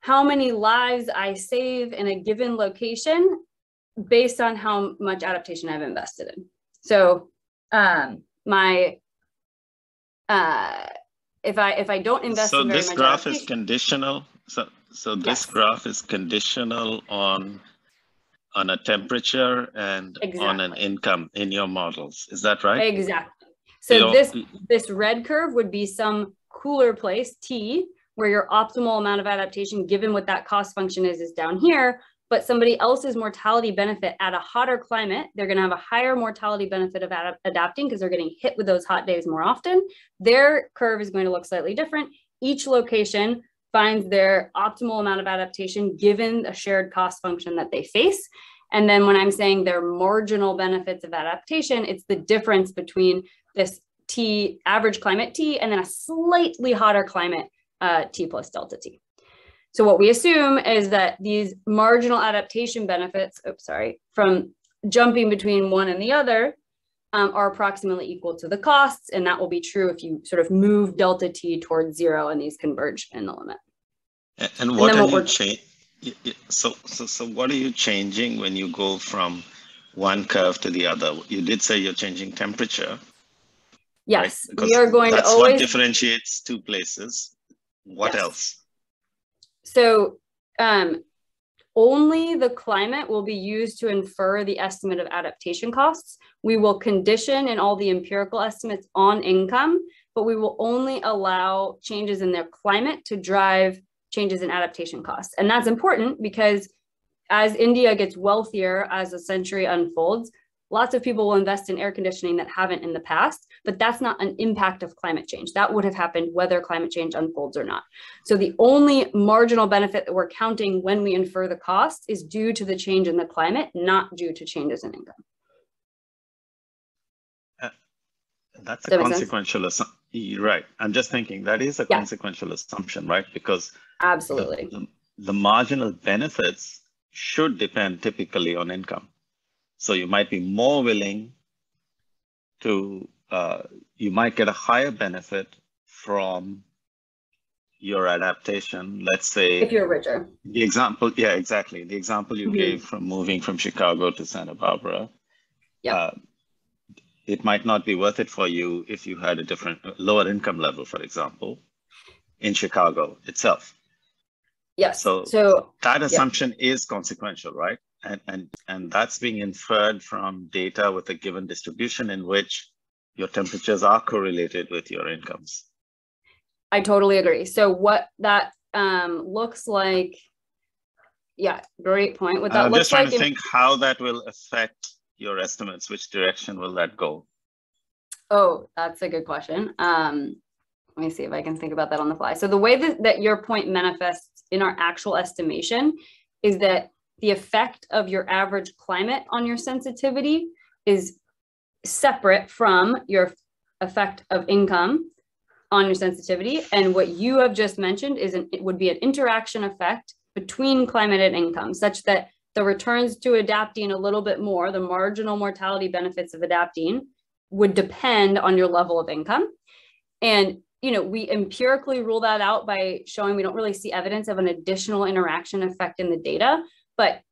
how many lives I save in a given location based on how much adaptation I've invested in. So um, my uh, if I if I don't invest so in this graph is conditional. So so this yes. graph is conditional on on a temperature and exactly. on an income in your models. Is that right? Exactly. So this this red curve would be some cooler place T where your optimal amount of adaptation given what that cost function is is down here but somebody else's mortality benefit at a hotter climate, they're going to have a higher mortality benefit of ad adapting because they're getting hit with those hot days more often. Their curve is going to look slightly different. Each location finds their optimal amount of adaptation given a shared cost function that they face. And then when I'm saying their marginal benefits of adaptation, it's the difference between this T average climate T and then a slightly hotter climate uh, T plus delta T. So what we assume is that these marginal adaptation benefits, oops, sorry, from jumping between one and the other um, are approximately equal to the costs. And that will be true if you sort of move delta T towards zero and these converge in the limit. And, and what and are you changing? So, so, so what are you changing when you go from one curve to the other? You did say you're changing temperature. Yes, right? we are going to always- what differentiates two places. What yes. else? So um, only the climate will be used to infer the estimate of adaptation costs. We will condition in all the empirical estimates on income, but we will only allow changes in their climate to drive changes in adaptation costs. And that's important because as India gets wealthier as a century unfolds, Lots of people will invest in air conditioning that haven't in the past, but that's not an impact of climate change. That would have happened whether climate change unfolds or not. So the only marginal benefit that we're counting when we infer the cost is due to the change in the climate, not due to changes in income. Uh, that's a consequential assumption. Right. I'm just thinking that is a yeah. consequential assumption, right? Because absolutely the, the marginal benefits should depend typically on income. So you might be more willing to, uh, you might get a higher benefit from your adaptation. Let's say if you're richer. The example, yeah, exactly. The example you mm-hmm. gave from moving from Chicago to Santa Barbara. Yeah. Uh, it might not be worth it for you if you had a different lower income level, for example, in Chicago itself. Yes. So, so that assumption yeah. is consequential, right? And, and, and that's being inferred from data with a given distribution in which your temperatures are correlated with your incomes. I totally agree. So what that um, looks like, yeah, great point. What that I'm just trying like to think how that will affect your estimates. Which direction will that go? Oh, that's a good question. Um, let me see if I can think about that on the fly. So the way that, that your point manifests in our actual estimation is that the effect of your average climate on your sensitivity is separate from your effect of income on your sensitivity. And what you have just mentioned is an, it would be an interaction effect between climate and income such that the returns to adapting a little bit more, the marginal mortality benefits of adapting would depend on your level of income. And you know, we empirically rule that out by showing we don't really see evidence of an additional interaction effect in the data. But,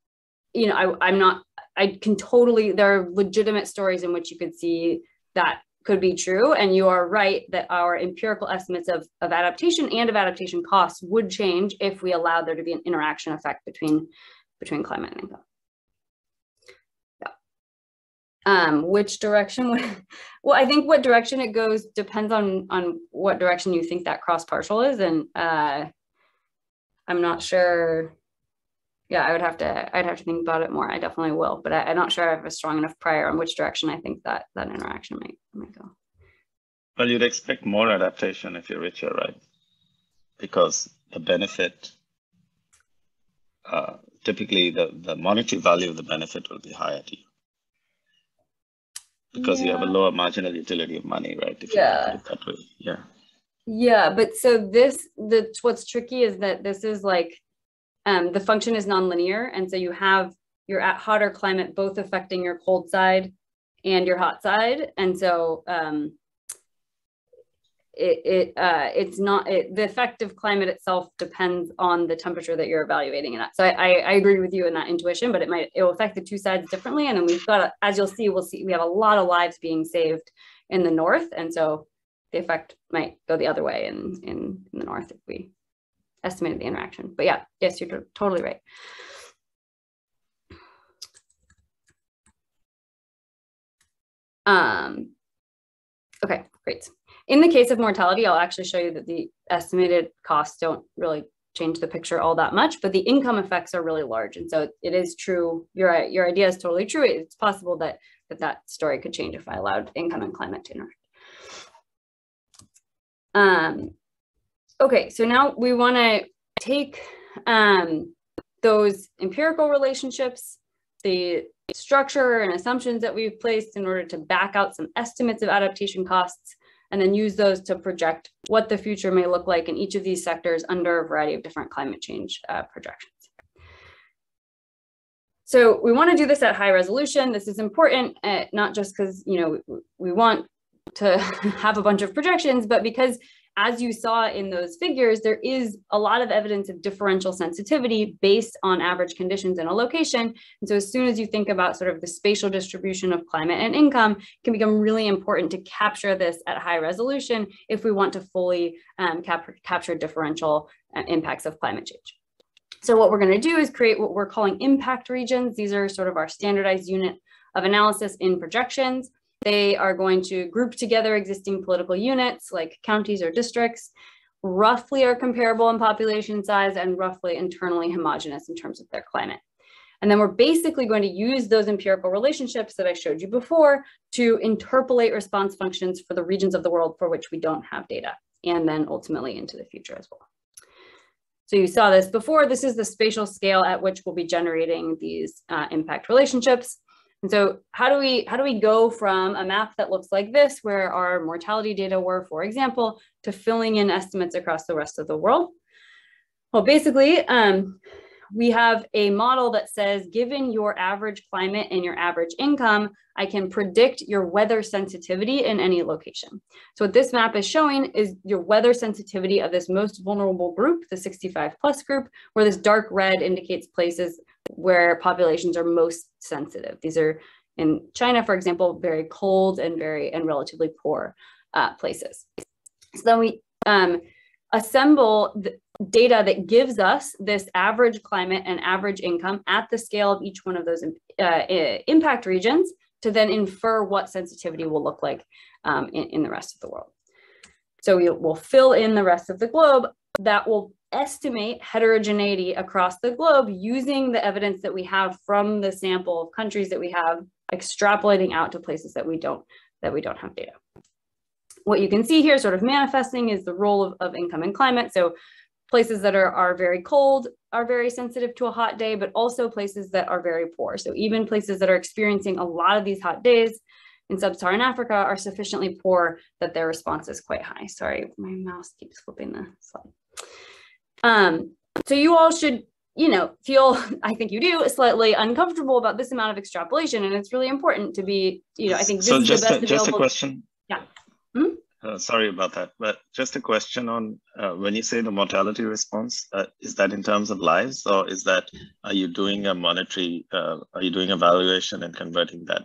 you know, I, I'm not, I can totally, there are legitimate stories in which you could see that could be true. And you are right that our empirical estimates of, of adaptation and of adaptation costs would change if we allowed there to be an interaction effect between, between climate and income um, which direction <laughs> well, I think what direction it goes depends on, on what direction you think that cross partial is. And uh, I'm not sure. Yeah, I would have to, I'd have to think about it more. I definitely will, but I, am not sure I have a strong enough prior on which direction I think that that interaction might, might go. Well, you'd expect more adaptation if you're richer, right? Because the benefit, uh, typically the, the monetary value of the benefit will be higher to you because yeah. you have a lower marginal utility of money, right? If yeah. you put it that way. Yeah. Yeah, but so this the what's tricky is that this is like um, the function is nonlinear, and so you have your at hotter climate both affecting your cold side and your hot side, and so um, it, it uh, it's not it, the effect of climate itself depends on the temperature that you're evaluating it at. So I, I, agree with you in that intuition, but it might it will affect the two sides differently. And then we've got, as you'll see, we'll see we have a lot of lives being saved in the north, and so the effect might go the other way in in, in the north if we estimated the interaction. But yeah, yes, you're totally right. Um, okay, great. In the case of mortality, I'll actually show you that the estimated costs don't really change the picture all that much, but the income effects are really large. And so it is true. Your, your idea is totally true. It's possible that, that that story could change if I allowed income and climate to interact. Um, okay, so now we want to take um, those empirical relationships, the structure and assumptions that we've placed in order to back out some estimates of adaptation costs, and then use those to project what the future may look like in each of these sectors under a variety of different climate change uh, projections. So we want to do this at high resolution. This is important, uh, not just because you know we, we want to <laughs> have a bunch of projections, but because as you saw in those figures, there is a lot of evidence of differential sensitivity based on average conditions in a location. And so as soon as you think about sort of the spatial distribution of climate and income, it can become really important to capture this at high resolution if we want to fully um, cap capture differential uh, impacts of climate change. So what we're going to do is create what we're calling impact regions. These are sort of our standardized unit of analysis in projections. They are going to group together existing political units like counties or districts, roughly are comparable in population size and roughly internally homogenous in terms of their climate. And then we're basically going to use those empirical relationships that I showed you before to interpolate response functions for the regions of the world for which we don't have data, and then ultimately into the future as well. So you saw this before. This is the spatial scale at which we'll be generating these uh, impact relationships And so how do we how do we go from a map that looks like this, where our mortality data were, for example, to filling in estimates across the rest of the world? Well, basically, um, we have a model that says, given your average climate and your average income, I can predict your weather sensitivity in any location. So what this map is showing is your weather sensitivity of this most vulnerable group, the 65 plus group, where this dark red indicates places where populations are most sensitive. These are in China, for example, very cold and very and relatively poor uh, places. So then we um, assemble the data that gives us this average climate and average income at the scale of each one of those uh, impact regions to then infer what sensitivity will look like um, in, in the rest of the world. So we will fill in the rest of the globe that will estimate heterogeneity across the globe using the evidence that we have from the sample of countries that we have extrapolating out to places that we don't that we don't have data. What you can see here sort of manifesting is the role of, of income and climate. So places that are, are very cold are very sensitive to a hot day, but also places that are very poor. So even places that are experiencing a lot of these hot days in sub-Saharan Africa are sufficiently poor that their response is quite high. Sorry, my mouse keeps flipping the slide. Um, so you all should, you know, feel, <laughs> I think you do, slightly uncomfortable about this amount of extrapolation. And it's really important to be, you know, I think this so is just the best a, just a question. Yeah. Hmm? Uh, sorry about that, but just a question on uh, when you say the mortality response, uh, is that in terms of lives or is that, are you doing a monetary, uh, are you doing evaluation and converting that?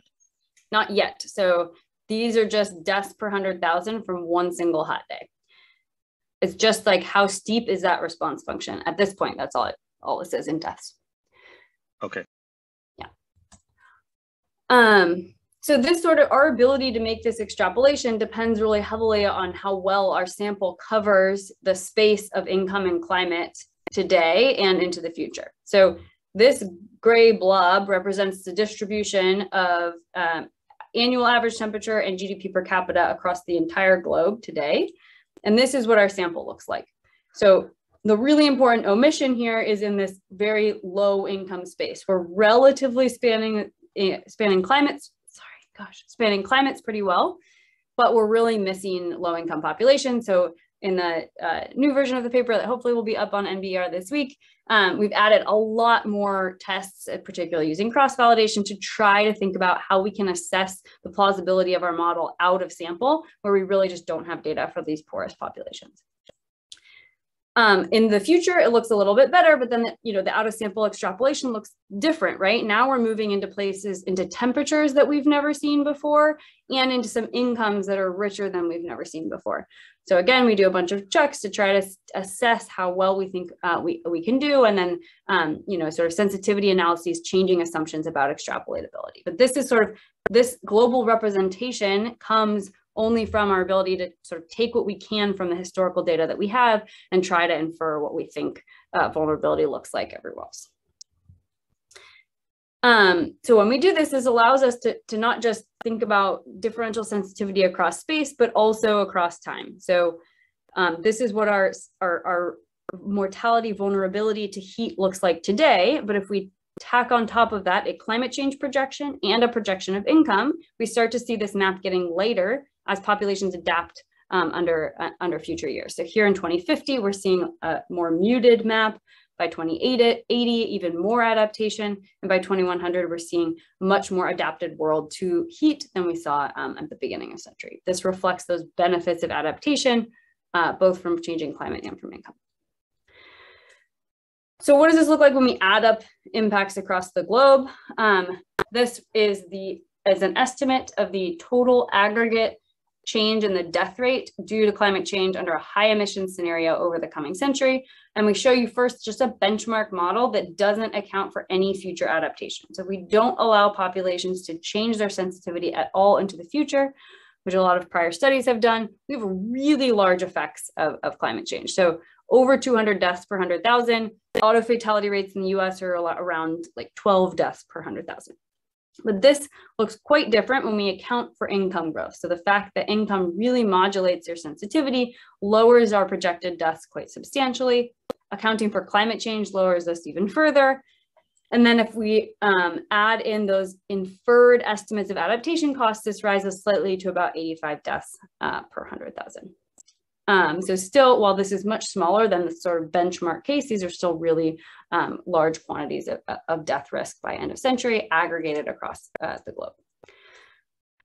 Not yet. So these are just deaths per 100,000 from one single hot day it's just like how steep is that response function? At this point that's all it all it says in deaths. Okay. Yeah. Um so this sort of our ability to make this extrapolation depends really heavily on how well our sample covers the space of income and climate today and into the future. So this gray blob represents the distribution of um, annual average temperature and GDP per capita across the entire globe today. And this is what our sample looks like. So the really important omission here is in this very low income space. We're relatively spanning, eh, spanning climates, sorry, gosh, spanning climates pretty well, but we're really missing low income population. So in the uh, new version of the paper that hopefully will be up on NBER this week, um, we've added a lot more tests, uh, particularly using cross-validation to try to think about how we can assess the plausibility of our model out of sample where we really just don't have data for these poorest populations. Um, in the future, it looks a little bit better, but then, the, you know, the out of sample extrapolation looks different, right? Now we're moving into places, into temperatures that we've never seen before and into some incomes that are richer than we've never seen before. So again, we do a bunch of checks to try to assess how well we think uh, we, we can do, and then, um, you know, sort of sensitivity analyses, changing assumptions about extrapolatability. But this is sort of, this global representation comes only from our ability to sort of take what we can from the historical data that we have and try to infer what we think uh, vulnerability looks like everywhere else. Um, so when we do this, this allows us to, to not just think about differential sensitivity across space, but also across time. So um, this is what our, our, our mortality vulnerability to heat looks like today. But if we tack on top of that a climate change projection and a projection of income, we start to see this map getting later as populations adapt um, under, uh, under future years. So here in 2050, we're seeing a more muted map by 2080, even more adaptation. And by 2100, we're seeing much more adapted world to heat than we saw um, at the beginning of century. This reflects those benefits of adaptation, uh, both from changing climate and from income. So what does this look like when we add up impacts across the globe? Um, this is the as an estimate of the total aggregate change in the death rate due to climate change under a high emission scenario over the coming century. And we show you first just a benchmark model that doesn't account for any future adaptation. So we don't allow populations to change their sensitivity at all into the future, which a lot of prior studies have done. We have really large effects of, of climate change. So over 200 deaths per 100,000. Auto fatality rates in the US are around like 12 deaths per 100,000. But this looks quite different when we account for income growth. So the fact that income really modulates your sensitivity lowers our projected deaths quite substantially. Accounting for climate change lowers this even further. And then if we um, add in those inferred estimates of adaptation costs, this rises slightly to about 85 deaths uh, per 100,000. Um, so still, while this is much smaller than the sort of benchmark case, these are still really um, large quantities of, of, death risk by end of century aggregated across uh, the globe.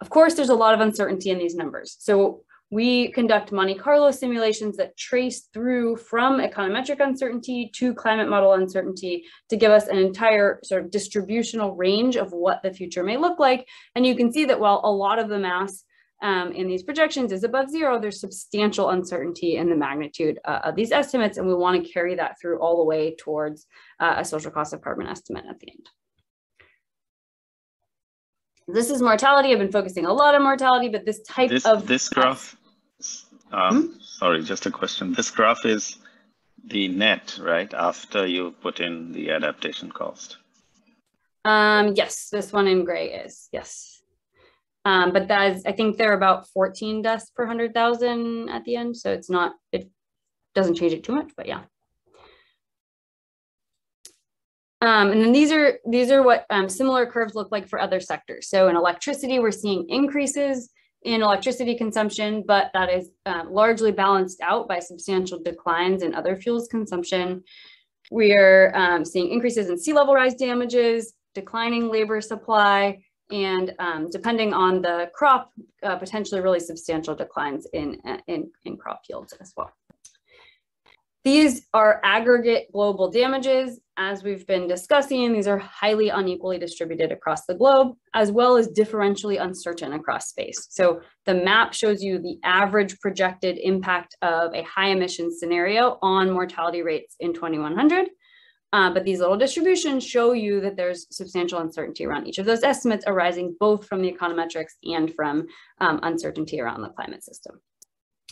Of course, there's a lot of uncertainty in these numbers. So we conduct Monte Carlo simulations that trace through from econometric uncertainty to climate model uncertainty to give us an entire sort of distributional range of what the future may look like. And you can see that while a lot of the mass um, in these projections is above zero, there's substantial uncertainty in the magnitude uh, of these estimates, and we want to carry that through all the way towards uh, a social cost of carbon estimate at the end. This is mortality. I've been focusing a lot on mortality, but this type this, of- This graph, um, hmm? sorry, just a question. This graph is the net, right? After you put in the adaptation cost. Um, yes, this one in gray is, yes. Um, but that is, I think they're about 14 deaths per 100,000 at the end. So it's not, it doesn't change it too much, but yeah. Um, and then these are, these are what um, similar curves look like for other sectors. So in electricity, we're seeing increases in electricity consumption, but that is uh, largely balanced out by substantial declines in other fuels consumption. We are um, seeing increases in sea level rise damages, declining labor supply, and um, depending on the crop, uh, potentially really substantial declines in, in, in crop yields as well. These are aggregate global damages. As we've been discussing, these are highly unequally distributed across the globe, as well as differentially uncertain across space. So the map shows you the average projected impact of a high emission scenario on mortality rates in 2100 uh, but these little distributions show you that there's substantial uncertainty around each of those estimates arising both from the econometrics and from um, uncertainty around the climate system.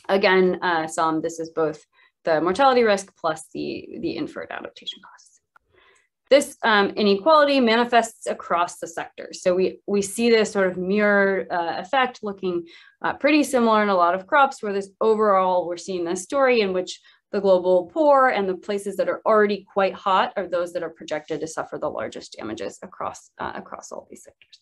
Again, uh, some, this is both the mortality risk plus the, the inferred adaptation costs. This um, inequality manifests across the sectors. So we, we see this sort of mirror uh, effect looking uh, pretty similar in a lot of crops where this overall, we're seeing this story in which the global poor and the places that are already quite hot are those that are projected to suffer the largest damages across, uh, across all these sectors.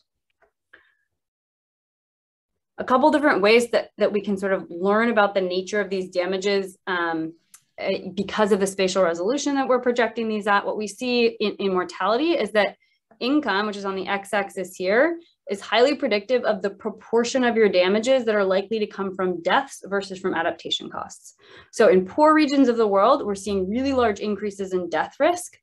A couple different ways that, that we can sort of learn about the nature of these damages um, eh, because of the spatial resolution that we're projecting these at. What we see in, in mortality is that income, which is on the x-axis here, is highly predictive of the proportion of your damages that are likely to come from deaths versus from adaptation costs. So in poor regions of the world, we're seeing really large increases in death risk.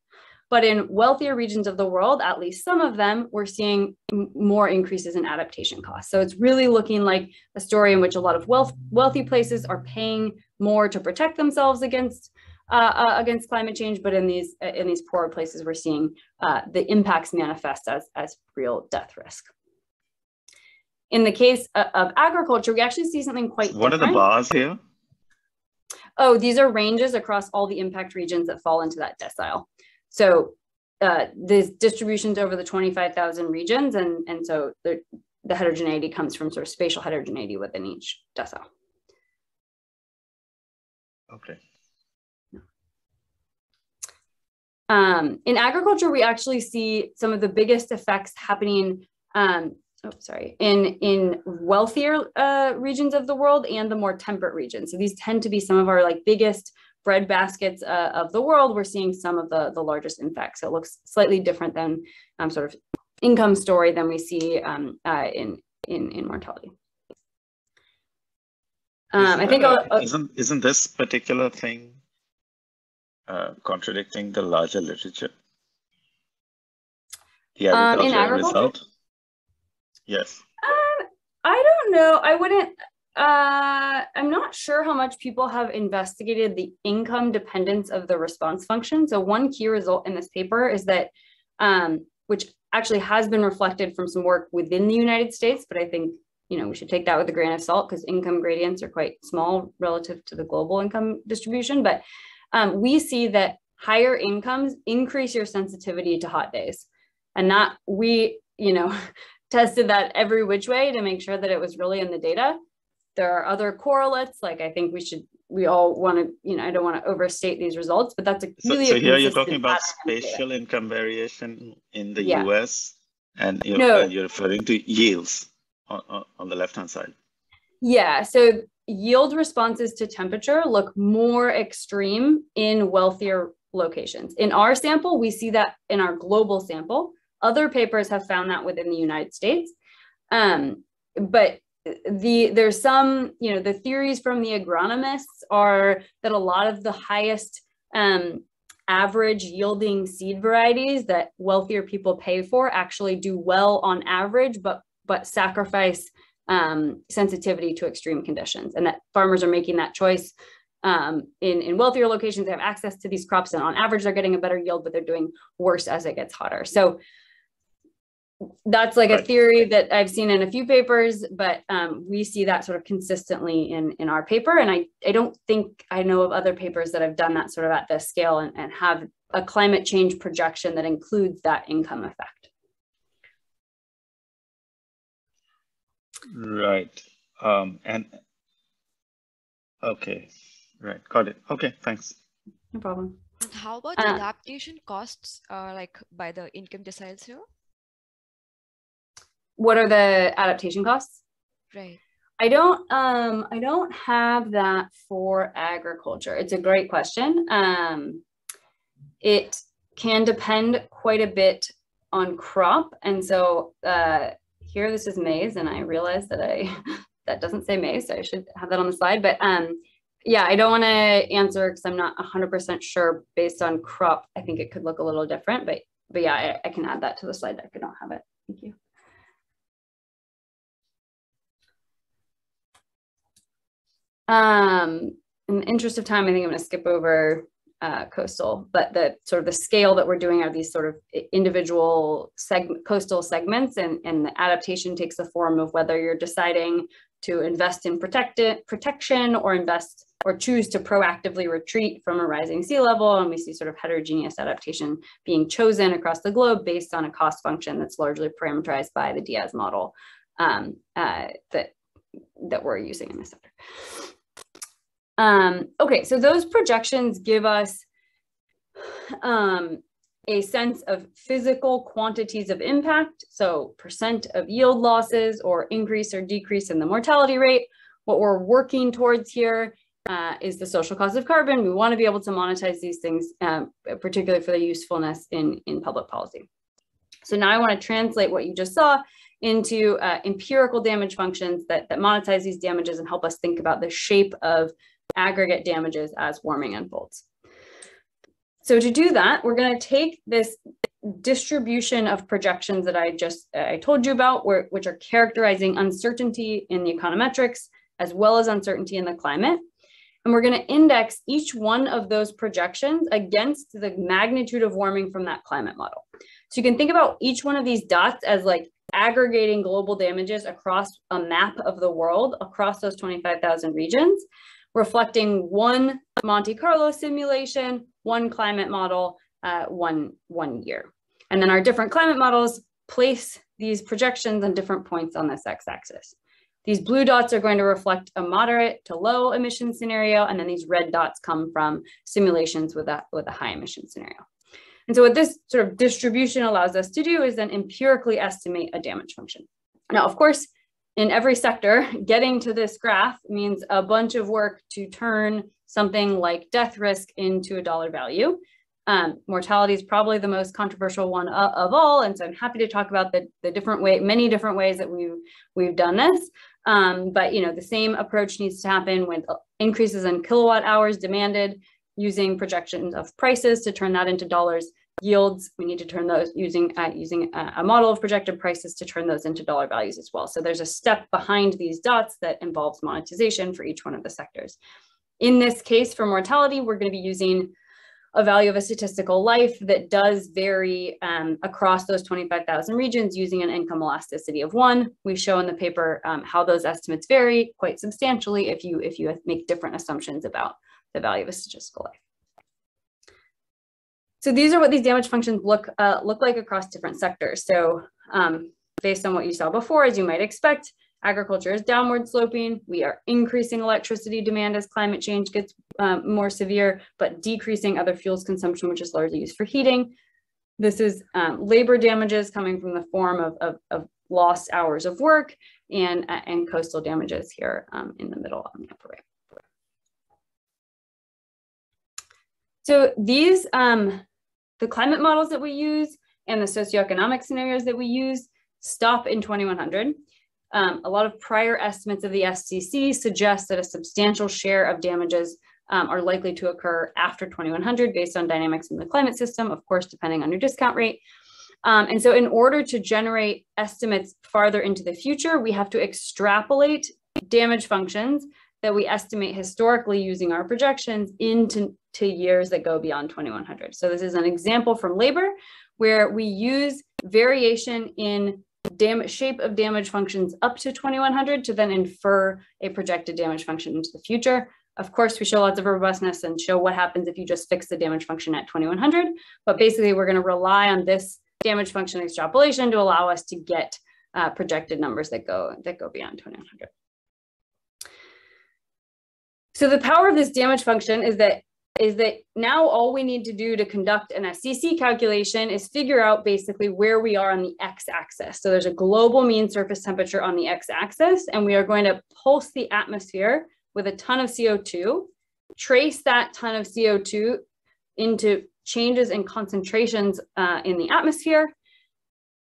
But in wealthier regions of the world, at least some of them, we're seeing more increases in adaptation costs. So it's really looking like a story in which a lot of wealth, wealthy places are paying more to protect themselves against uh, uh, against climate change, but in these in these poorer places, we're seeing uh, the impacts manifest as as real death risk. In the case of agriculture, we actually see something quite What different. are the bars here? Oh, these are ranges across all the impact regions that fall into that decile. So uh, the distributions over the 25,000 regions, and, and so the, the heterogeneity comes from sort of spatial heterogeneity within each decile. Okay. Um, in agriculture, we actually see some of the biggest effects happening um, oh, sorry, in, in wealthier uh, regions of the world and the more temperate regions. So these tend to be some of our like biggest bread baskets uh, of the world. We're seeing some of the, the largest impacts. So it looks slightly different than um, sort of income story than we see um, uh, in, in, in mortality. Um, I think uh, isn't isn't this particular thing uh, contradicting the larger literature? The agriculture, um, in agriculture? result. Yes. Um, I don't know. I wouldn't. Uh, I'm not sure how much people have investigated the income dependence of the response function. So one key result in this paper is that, um, which actually has been reflected from some work within the United States, but I think you know we should take that with a grain of salt because income gradients are quite small relative to the global income distribution. But um, we see that higher incomes increase your sensitivity to hot days, and not we you know <laughs> tested that every which way to make sure that it was really in the data. there are other correlates. Like I think we should, we all want to, you know, I don't want to overstate these results, but that's a really so, so here you're talking about spatial income variation in the yeah. US, and you're, no. you're referring to yields on, on, on the left hand side. Yeah. So yield responses to temperature look more extreme in wealthier locations. In our sample, we see that in our global sample. Other papers have found that within the United States. Um, but the there's some, you know, the theories from the agronomists are that a lot of the highest um, average yielding seed varieties that wealthier people pay for actually do well on average, but but sacrifice um, sensitivity to extreme conditions, and that farmers are making that choice um, in, in wealthier locations, they have access to these crops and on average they're getting a better yield, but they're doing worse as it gets hotter. So that's like a theory that I've seen in a few papers, but um, we see that sort of consistently in, in our paper. And I, I don't think I know of other papers that have done that sort of at this scale and, and have a climate change projection that includes that income effect. Right. Um, and okay. Right, got it. Okay, thanks. No problem. And how about uh, adaptation costs uh, like by the income deciles here? What are the adaptation costs? Right. I don't um I don't have that for agriculture. It's a great question. Um it can depend quite a bit on crop. And so uh here this is maize and I realize that I <laughs> that doesn't say maize, so I should have that on the slide. But um yeah, I don't want to answer because I'm not 100% sure based on crop. I think it could look a little different, but but yeah, I, I can add that to the slide deck. I don't have it. Thank you. Um, in the interest of time, I think I'm going to skip over uh, coastal, but the sort of the scale that we're doing are these sort of individual coastal segments, and and the adaptation takes the form of whether you're deciding to invest in protect protection or invest or choose to proactively retreat from a rising sea level. And we see sort of heterogeneous adaptation being chosen across the globe based on a cost function that's largely parameterized by the Diaz model um, uh, that, that we're using in this sector. Um, okay, so those projections give us um, a sense of physical quantities of impact, so percent of yield losses or increase or decrease in the mortality rate. What we're working towards here uh, is the social cost of carbon. We want to be able to monetize these things, um, particularly for their usefulness in, in public policy. So now I want to translate what you just saw into uh, empirical damage functions that, that monetize these damages and help us think about the shape of aggregate damages as warming unfolds. So to do that, we're going to take this distribution of projections that I just I told you about, where, which are characterizing uncertainty in the econometrics, as well as uncertainty in the climate. And we're going to index each one of those projections against the magnitude of warming from that climate model. So you can think about each one of these dots as like aggregating global damages across a map of the world across those 25,000 regions, reflecting one Monte Carlo simulation, one climate model, uh, one, one year. And then our different climate models place these projections on different points on this x-axis. These blue dots are going to reflect a moderate to low emission scenario, and then these red dots come from simulations with a, with a high emission scenario. And so what this sort of distribution allows us to do is then empirically estimate a damage function. Now, of course, in every sector, getting to this graph means a bunch of work to turn something like death risk into a dollar value. Um, mortality is probably the most controversial one of, of, all, and so I'm happy to talk about the, the different way, many different ways that we've we've done this. Um, but you know, the same approach needs to happen with increases in kilowatt hours demanded using projections of prices to turn that into dollars. Yields, we need to turn those using uh, using a, a model of projected prices to turn those into dollar values as well. So there's a step behind these dots that involves monetization for each one of the sectors. In this case, for mortality, we're going to be using a value of a statistical life that does vary um, across those 25,000 regions using an income elasticity of one. We show in the paper um, how those estimates vary quite substantially if you, if you make different assumptions about the value of a statistical life. So these are what these damage functions look, uh, look like across different sectors. So um, based on what you saw before, as you might expect, agriculture is downward sloping. We are increasing electricity demand as climate change gets um, more severe, but decreasing other fuels consumption, which is largely used for heating. This is um, labor damages coming from the form of, of, of, lost hours of work and, uh, and coastal damages here um, in the middle on the upper right. So these, um, the climate models that we use and the socioeconomic scenarios that we use stop in 2100. Um, a lot of prior estimates of the SCC suggest that a substantial share of damages um, are likely to occur after 2100 based on dynamics in the climate system, of course, depending on your discount rate. Um, and so in order to generate estimates farther into the future, we have to extrapolate damage functions that we estimate historically using our projections into to years that go beyond 2100. So this is an example from labor where we use variation in shape of damage functions up to 2100 to then infer a projected damage function into the future. Of course, we show lots of robustness and show what happens if you just fix the damage function at 2100. But basically, we're going to rely on this damage function extrapolation to allow us to get uh, projected numbers that go that go beyond 2100. So the power of this damage function is that is that now all we need to do to conduct an SCC calculation is figure out basically where we are on the x-axis. So there's a global mean surface temperature on the x-axis, and we are going to pulse the atmosphere with a ton of CO2, trace that ton of CO2 into changes in concentrations uh, in the atmosphere.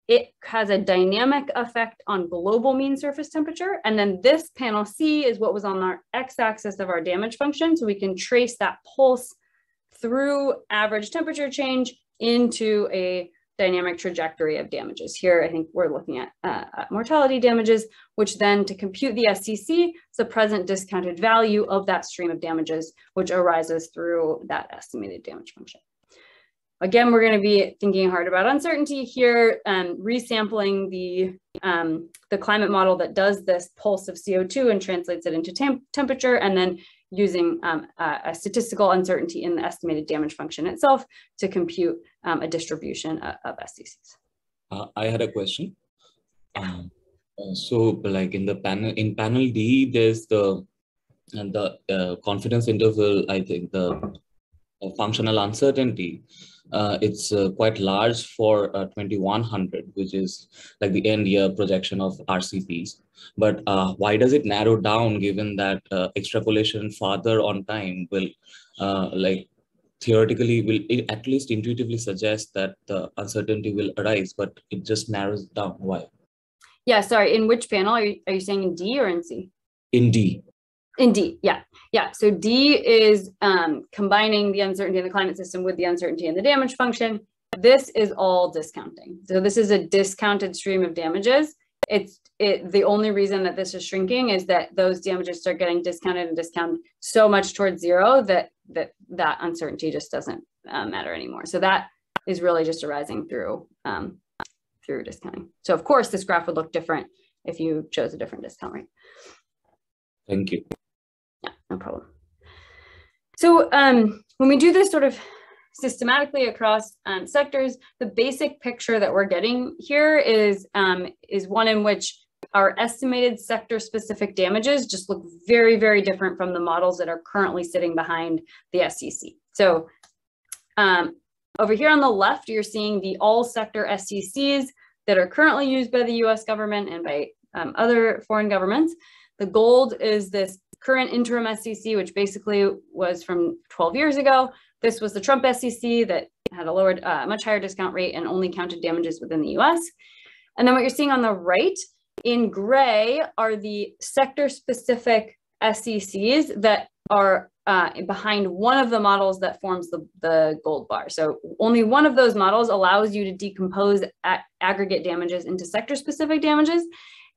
It has a dynamic effect on global mean surface temperature. And then this panel C is what was on our x-axis of our damage function. So we can trace that pulse through average temperature change into a dynamic trajectory of damages. Here, I think we're looking at, uh, mortality damages, which then to compute the SCC is the present discounted value of that stream of damages, which arises through that estimated damage function. Again, we're going to be thinking hard about uncertainty here, um, resampling the, um, the climate model that does this pulse of CO2 and translates it into temp temperature, and then using um, a, a, statistical uncertainty in the estimated damage function itself to compute um, a distribution of, of. Uh, I had a question. Um, uh, so like in the panel, in panel D, there's the, and the uh, confidence interval, I think the uh, functional uncertainty uh, it's uh, quite large for uh, 2100, which is like the end year projection of RCPs. But uh, why does it narrow down given that uh, extrapolation farther on time will uh, like theoretically will at least intuitively suggest that the uncertainty will arise, but it just narrows down. Why? Yeah, sorry. In which panel are you, are you saying in D or in C? In D. In D, yeah, yeah. So D is um, combining the uncertainty in the climate system with the uncertainty in the damage function. This is all discounting. So this is a discounted stream of damages. It's it, the only reason that this is shrinking is that those damages start getting discounted and discounted so much towards zero that that that uncertainty just doesn't uh, matter anymore. So that is really just arising through um, through discounting. So of course, this graph would look different if you chose a different discount rate. Thank you. No problem. So um, when we do this sort of systematically across um, sectors, the basic picture that we're getting here is, um, is one in which our estimated sector specific damages just look very, very different from the models that are currently sitting behind the SCC. So um, over here on the left, you're seeing the all sector SCCs that are currently used by the US government and by um, other foreign governments. The gold is this current interim SCC, which basically was from 12 years ago. This was the Trump SCC that had a lower, uh, much higher discount rate and only counted damages within the US. And then what you're seeing on the right in gray are the sector specific SCCs that are uh, behind one of the models that forms the, the gold bar. So only one of those models allows you to decompose aggregate damages into sector specific damages.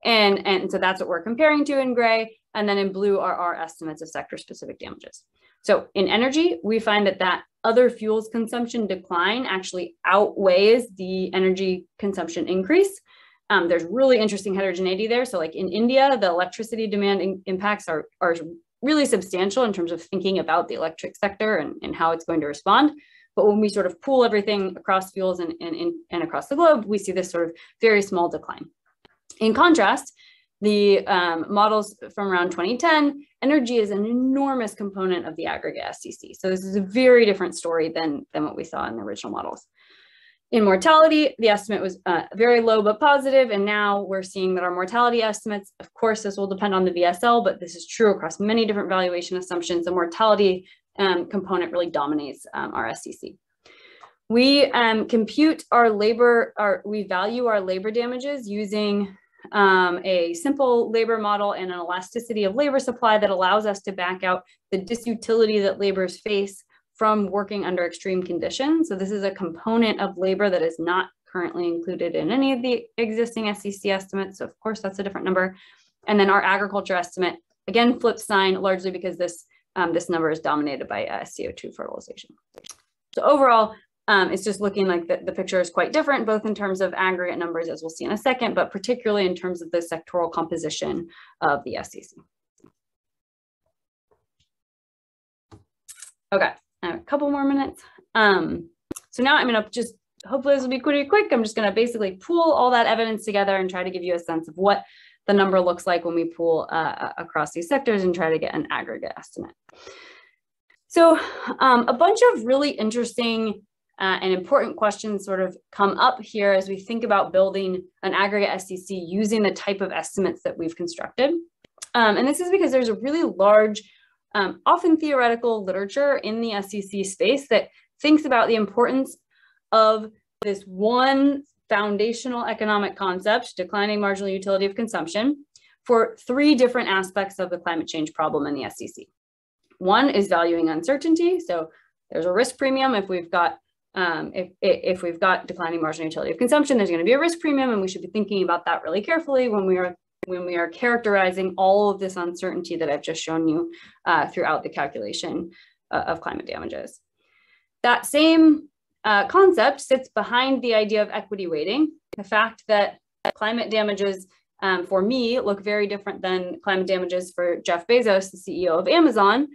And, and so that's what we're comparing to in gray. And then in blue are our estimates of sector specific damages. So in energy, we find that that other fuels consumption decline actually outweighs the energy consumption increase. Um, there's really interesting heterogeneity there. So like in India, the electricity demand in impacts are, are really substantial in terms of thinking about the electric sector and, and how it's going to respond. But when we sort of pool everything across fuels and, and, and across the globe, we see this sort of very small decline. In contrast, the um, models from around 2010, energy is an enormous component of the aggregate SCC. So this is a very different story than, than what we saw in the original models. In mortality, the estimate was uh, very low but positive, and now we're seeing that our mortality estimates, of course, this will depend on the VSL, but this is true across many different valuation assumptions. The mortality um, component really dominates um, our SCC. We um, compute our labor, our, we value our labor damages using um, a simple labor model and an elasticity of labor supply that allows us to back out the disutility that laborers face from working under extreme conditions. So this is a component of labor that is not currently included in any of the existing SCC estimates. So of course, that's a different number. And then our agriculture estimate, again, flip sign largely because this, um, this number is dominated by uh, CO2 fertilization. So overall, um, it's just looking like the, the picture is quite different, both in terms of aggregate numbers, as we'll see in a second, but particularly in terms of the sectoral composition of the SCC. Okay, a couple more minutes. Um, so now I'm gonna just, hopefully this will be pretty quick. I'm just gonna basically pool all that evidence together and try to give you a sense of what the number looks like when we pool uh, across these sectors and try to get an aggregate estimate. So um, a bunch of really interesting uh, and important questions sort of come up here as we think about building an aggregate SCC using the type of estimates that we've constructed. Um, and this is because there's a really large, um, often theoretical literature in the SCC space that thinks about the importance of this one foundational economic concept, declining marginal utility of consumption, for three different aspects of the climate change problem in the SCC. One is valuing uncertainty. So there's a risk premium if we've got um, if, if we've got declining marginal utility of consumption, there's going to be a risk premium, and we should be thinking about that really carefully when we are when we are characterizing all of this uncertainty that I've just shown you uh, throughout the calculation uh, of climate damages. That same uh, concept sits behind the idea of equity weighting, the fact that climate damages um, for me look very different than climate damages for Jeff Bezos, the CEO of Amazon,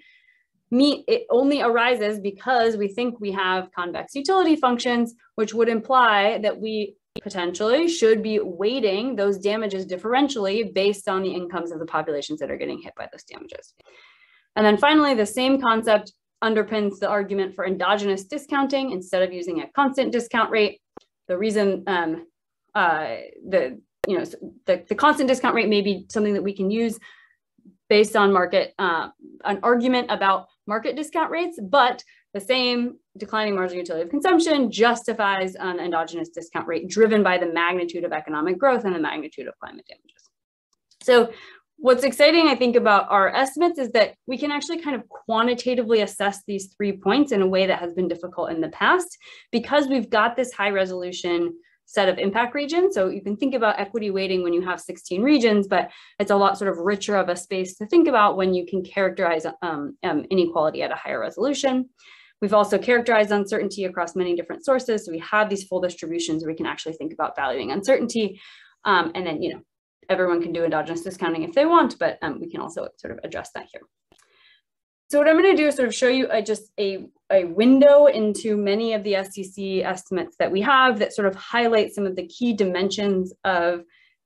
meet it only arises because we think we have convex utility functions, which would imply that we potentially should be weighting those damages differentially based on the incomes of the populations that are getting hit by those damages. And then finally, the same concept underpins the argument for endogenous discounting instead of using a constant discount rate. The reason um, uh, the you know the, the constant discount rate may be something that we can use based on market, uh, an argument about market discount rates, but the same declining marginal utility of consumption justifies an endogenous discount rate driven by the magnitude of economic growth and the magnitude of climate damages. So what's exciting, I think, about our estimates is that we can actually kind of quantitatively assess these three points in a way that has been difficult in the past because we've got this high resolution set of impact regions. So you can think about equity weighting when you have 16 regions, but it's a lot sort of richer of a space to think about when you can characterize um, um, inequality at a higher resolution. We've also characterized uncertainty across many different sources. So we have these full distributions where we can actually think about valuing uncertainty. Um, and then, you know, everyone can do endogenous discounting if they want, but um, we can also sort of address that here. So what I'm going to do is sort of show you a, just a, a window into many of the SCC estimates that we have that sort of highlight some of the key dimensions of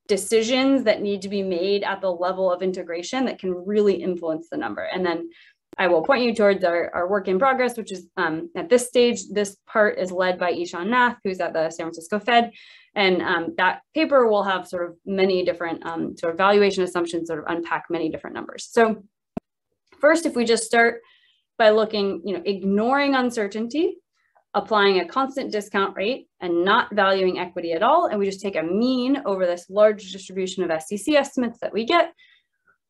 decisions that need to be made at the level of integration that can really influence the number. And then I will point you towards our, our work in progress, which is um, at this stage, this part is led by Ishan Nath, who's at the San Francisco Fed. And um, that paper will have sort of many different um, sort of valuation assumptions, sort of unpack many different numbers. So First, if we just start by looking, you know, ignoring uncertainty, applying a constant discount rate and not valuing equity at all, and we just take a mean over this large distribution of SCC estimates that we get,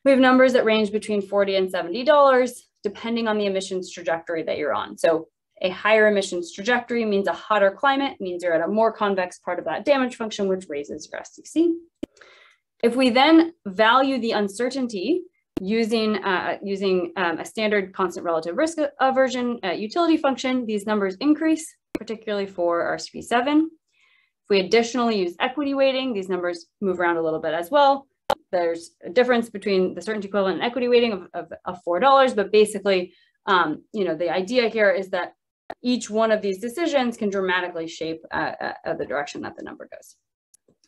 we have numbers that range between 40 and $70, depending on the emissions trajectory that you're on. So a higher emissions trajectory means a hotter climate, means you're at a more convex part of that damage function, which raises your SCC. If we then value the uncertainty using, uh, using um, a standard constant relative risk aversion uh, utility function, these numbers increase, particularly for RCP7. If we additionally use equity weighting, these numbers move around a little bit as well. There's a difference between the certainty equivalent and equity weighting of, of, of $4, but basically, um, you know, the idea here is that each one of these decisions can dramatically shape uh, uh, the direction that the number goes.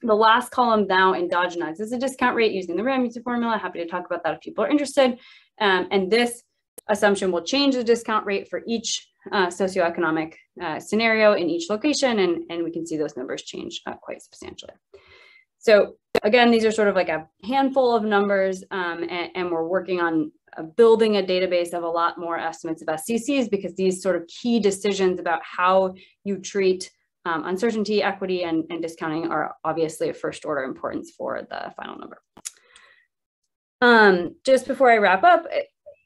The last column now endogenized is a discount rate using the Ramsey formula. Happy to talk about that if people are interested. Um, and this assumption will change the discount rate for each uh, socioeconomic uh, scenario in each location, and, and we can see those numbers change uh, quite substantially. So again, these are sort of like a handful of numbers, um, and, and, we're working on uh, building a database of a lot more estimates of SCCs because these sort of key decisions about how you treat um, uncertainty, equity, and, and discounting are obviously of first order importance for the final number. Um, just before I wrap up,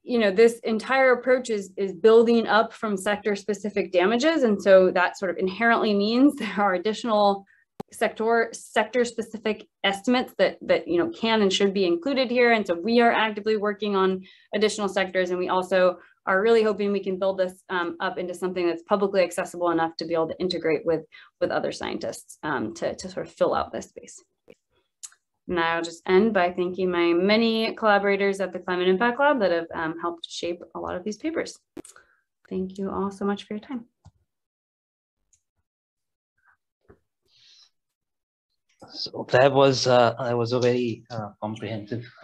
you know, this entire approach is, is building up from sector specific damages. And so that sort of inherently means <laughs> there are additional sector sector specific estimates that that you know can and should be included here and so we are actively working on additional sectors and we also are really hoping we can build this um, up into something that's publicly accessible enough to be able to integrate with with other scientists um, to, to sort of fill out this space and I'll just end by thanking my many collaborators at the Climate Impact Lab that have um, helped shape a lot of these papers. Thank you all so much for your time. So that was uh, that was a very uh, comprehensive <laughs>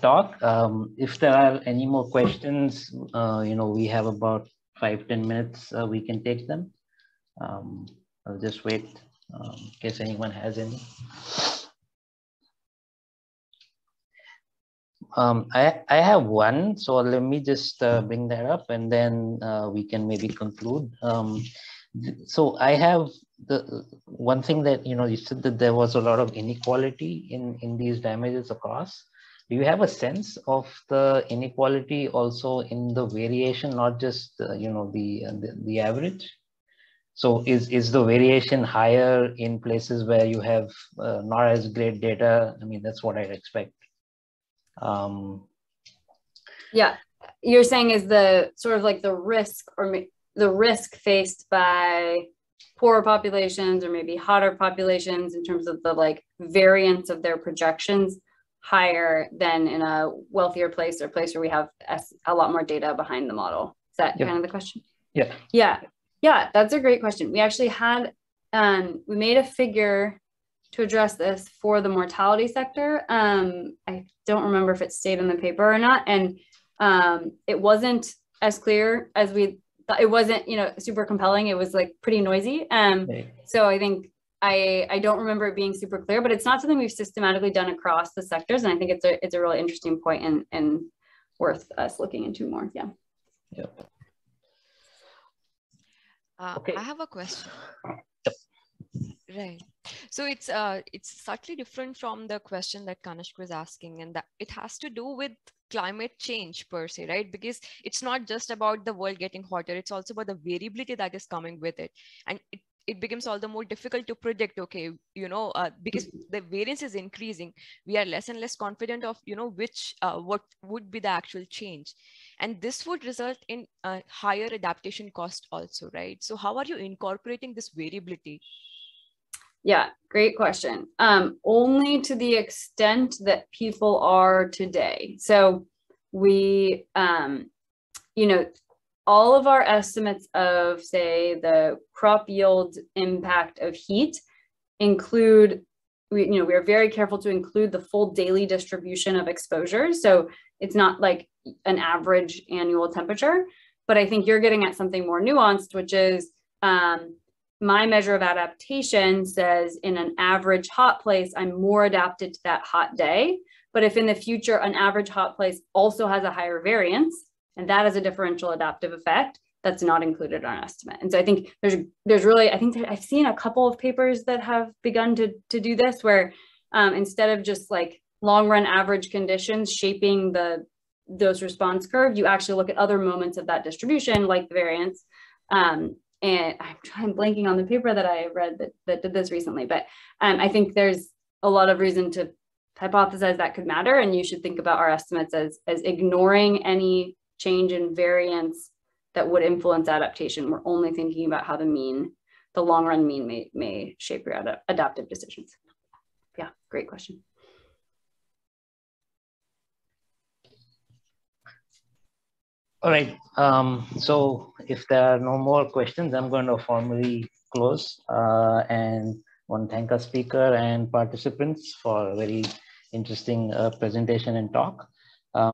talk. Um, if there are any more questions, uh, you know, we have about five ten minutes. Uh, we can take them. Um, I'll just wait um, in case anyone has any. Um, I, I have one, so let me just uh, bring that up and then uh, we can maybe conclude. Um, so I have the one thing that, you know, you said that there was a lot of inequality in, in these damages across. Do you have a sense of the inequality also in the variation, not just, uh, you know, the, uh, the, the average? So is, is the variation higher in places where you have uh, not as great data? I mean, that's what I'd expect. Um, yeah, you're saying is the sort of like the risk or the risk faced by poorer populations or maybe hotter populations in terms of the like variance of their projections higher than in a wealthier place or place where we have a lot more data behind the model. Is that kind of the question? Yeah. Yeah. Yeah, that's a great question. We actually had, um, we made a figure to address this for the mortality sector. Um, I don't remember if it stayed in the paper or not. And um, it wasn't as clear as we thought. It wasn't, you know, super compelling. It was like pretty noisy. Um. So I think I, I don't remember it being super clear, but it's not something we've systematically done across the sectors. And I think it's a, it's a really interesting point and, and worth us looking into more. Yeah. Yep. Uh, okay. I have a question. Yep. Right. So it's uh it's subtly different from the question that Kanishk was asking, and that it has to do with climate change per se, right? Because it's not just about the world getting hotter; it's also about the variability that is coming with it, and it it becomes all the more difficult to predict okay you know uh, because the variance is increasing we are less and less confident of you know which uh, what would be the actual change and this would result in a higher adaptation cost also right so how are you incorporating this variability yeah, great question. Um, only to the extent that people are today. So we, um, you know, all of our estimates of, say, the crop yield impact of heat include, we, you know, we are very careful to include the full daily distribution of exposure. So it's not like an average annual temperature, but I think you're getting at something more nuanced, which is, um, my measure of adaptation says in an average hot place, I'm more adapted to that hot day. But if in the future, an average hot place also has a higher variance, and that is a differential adaptive effect, that's not included in our estimate. And so I think there's there's really, I think I've seen a couple of papers that have begun to, to do this where um, instead of just like long run average conditions shaping the those response curve, you actually look at other moments of that distribution like the variance um, and I'm blanking on the paper that I read that, that did this recently, but um, I think there's a lot of reason to hypothesize that could matter. And you should think about our estimates as, as ignoring any change in variance that would influence adaptation. We're only thinking about how the mean, the long run mean may, may shape your ad adaptive decisions. Yeah, great question. All right. Um, so if there are no more questions, I'm going to formally close. Uh, and want to thank our speaker and participants for a very interesting uh, presentation and talk.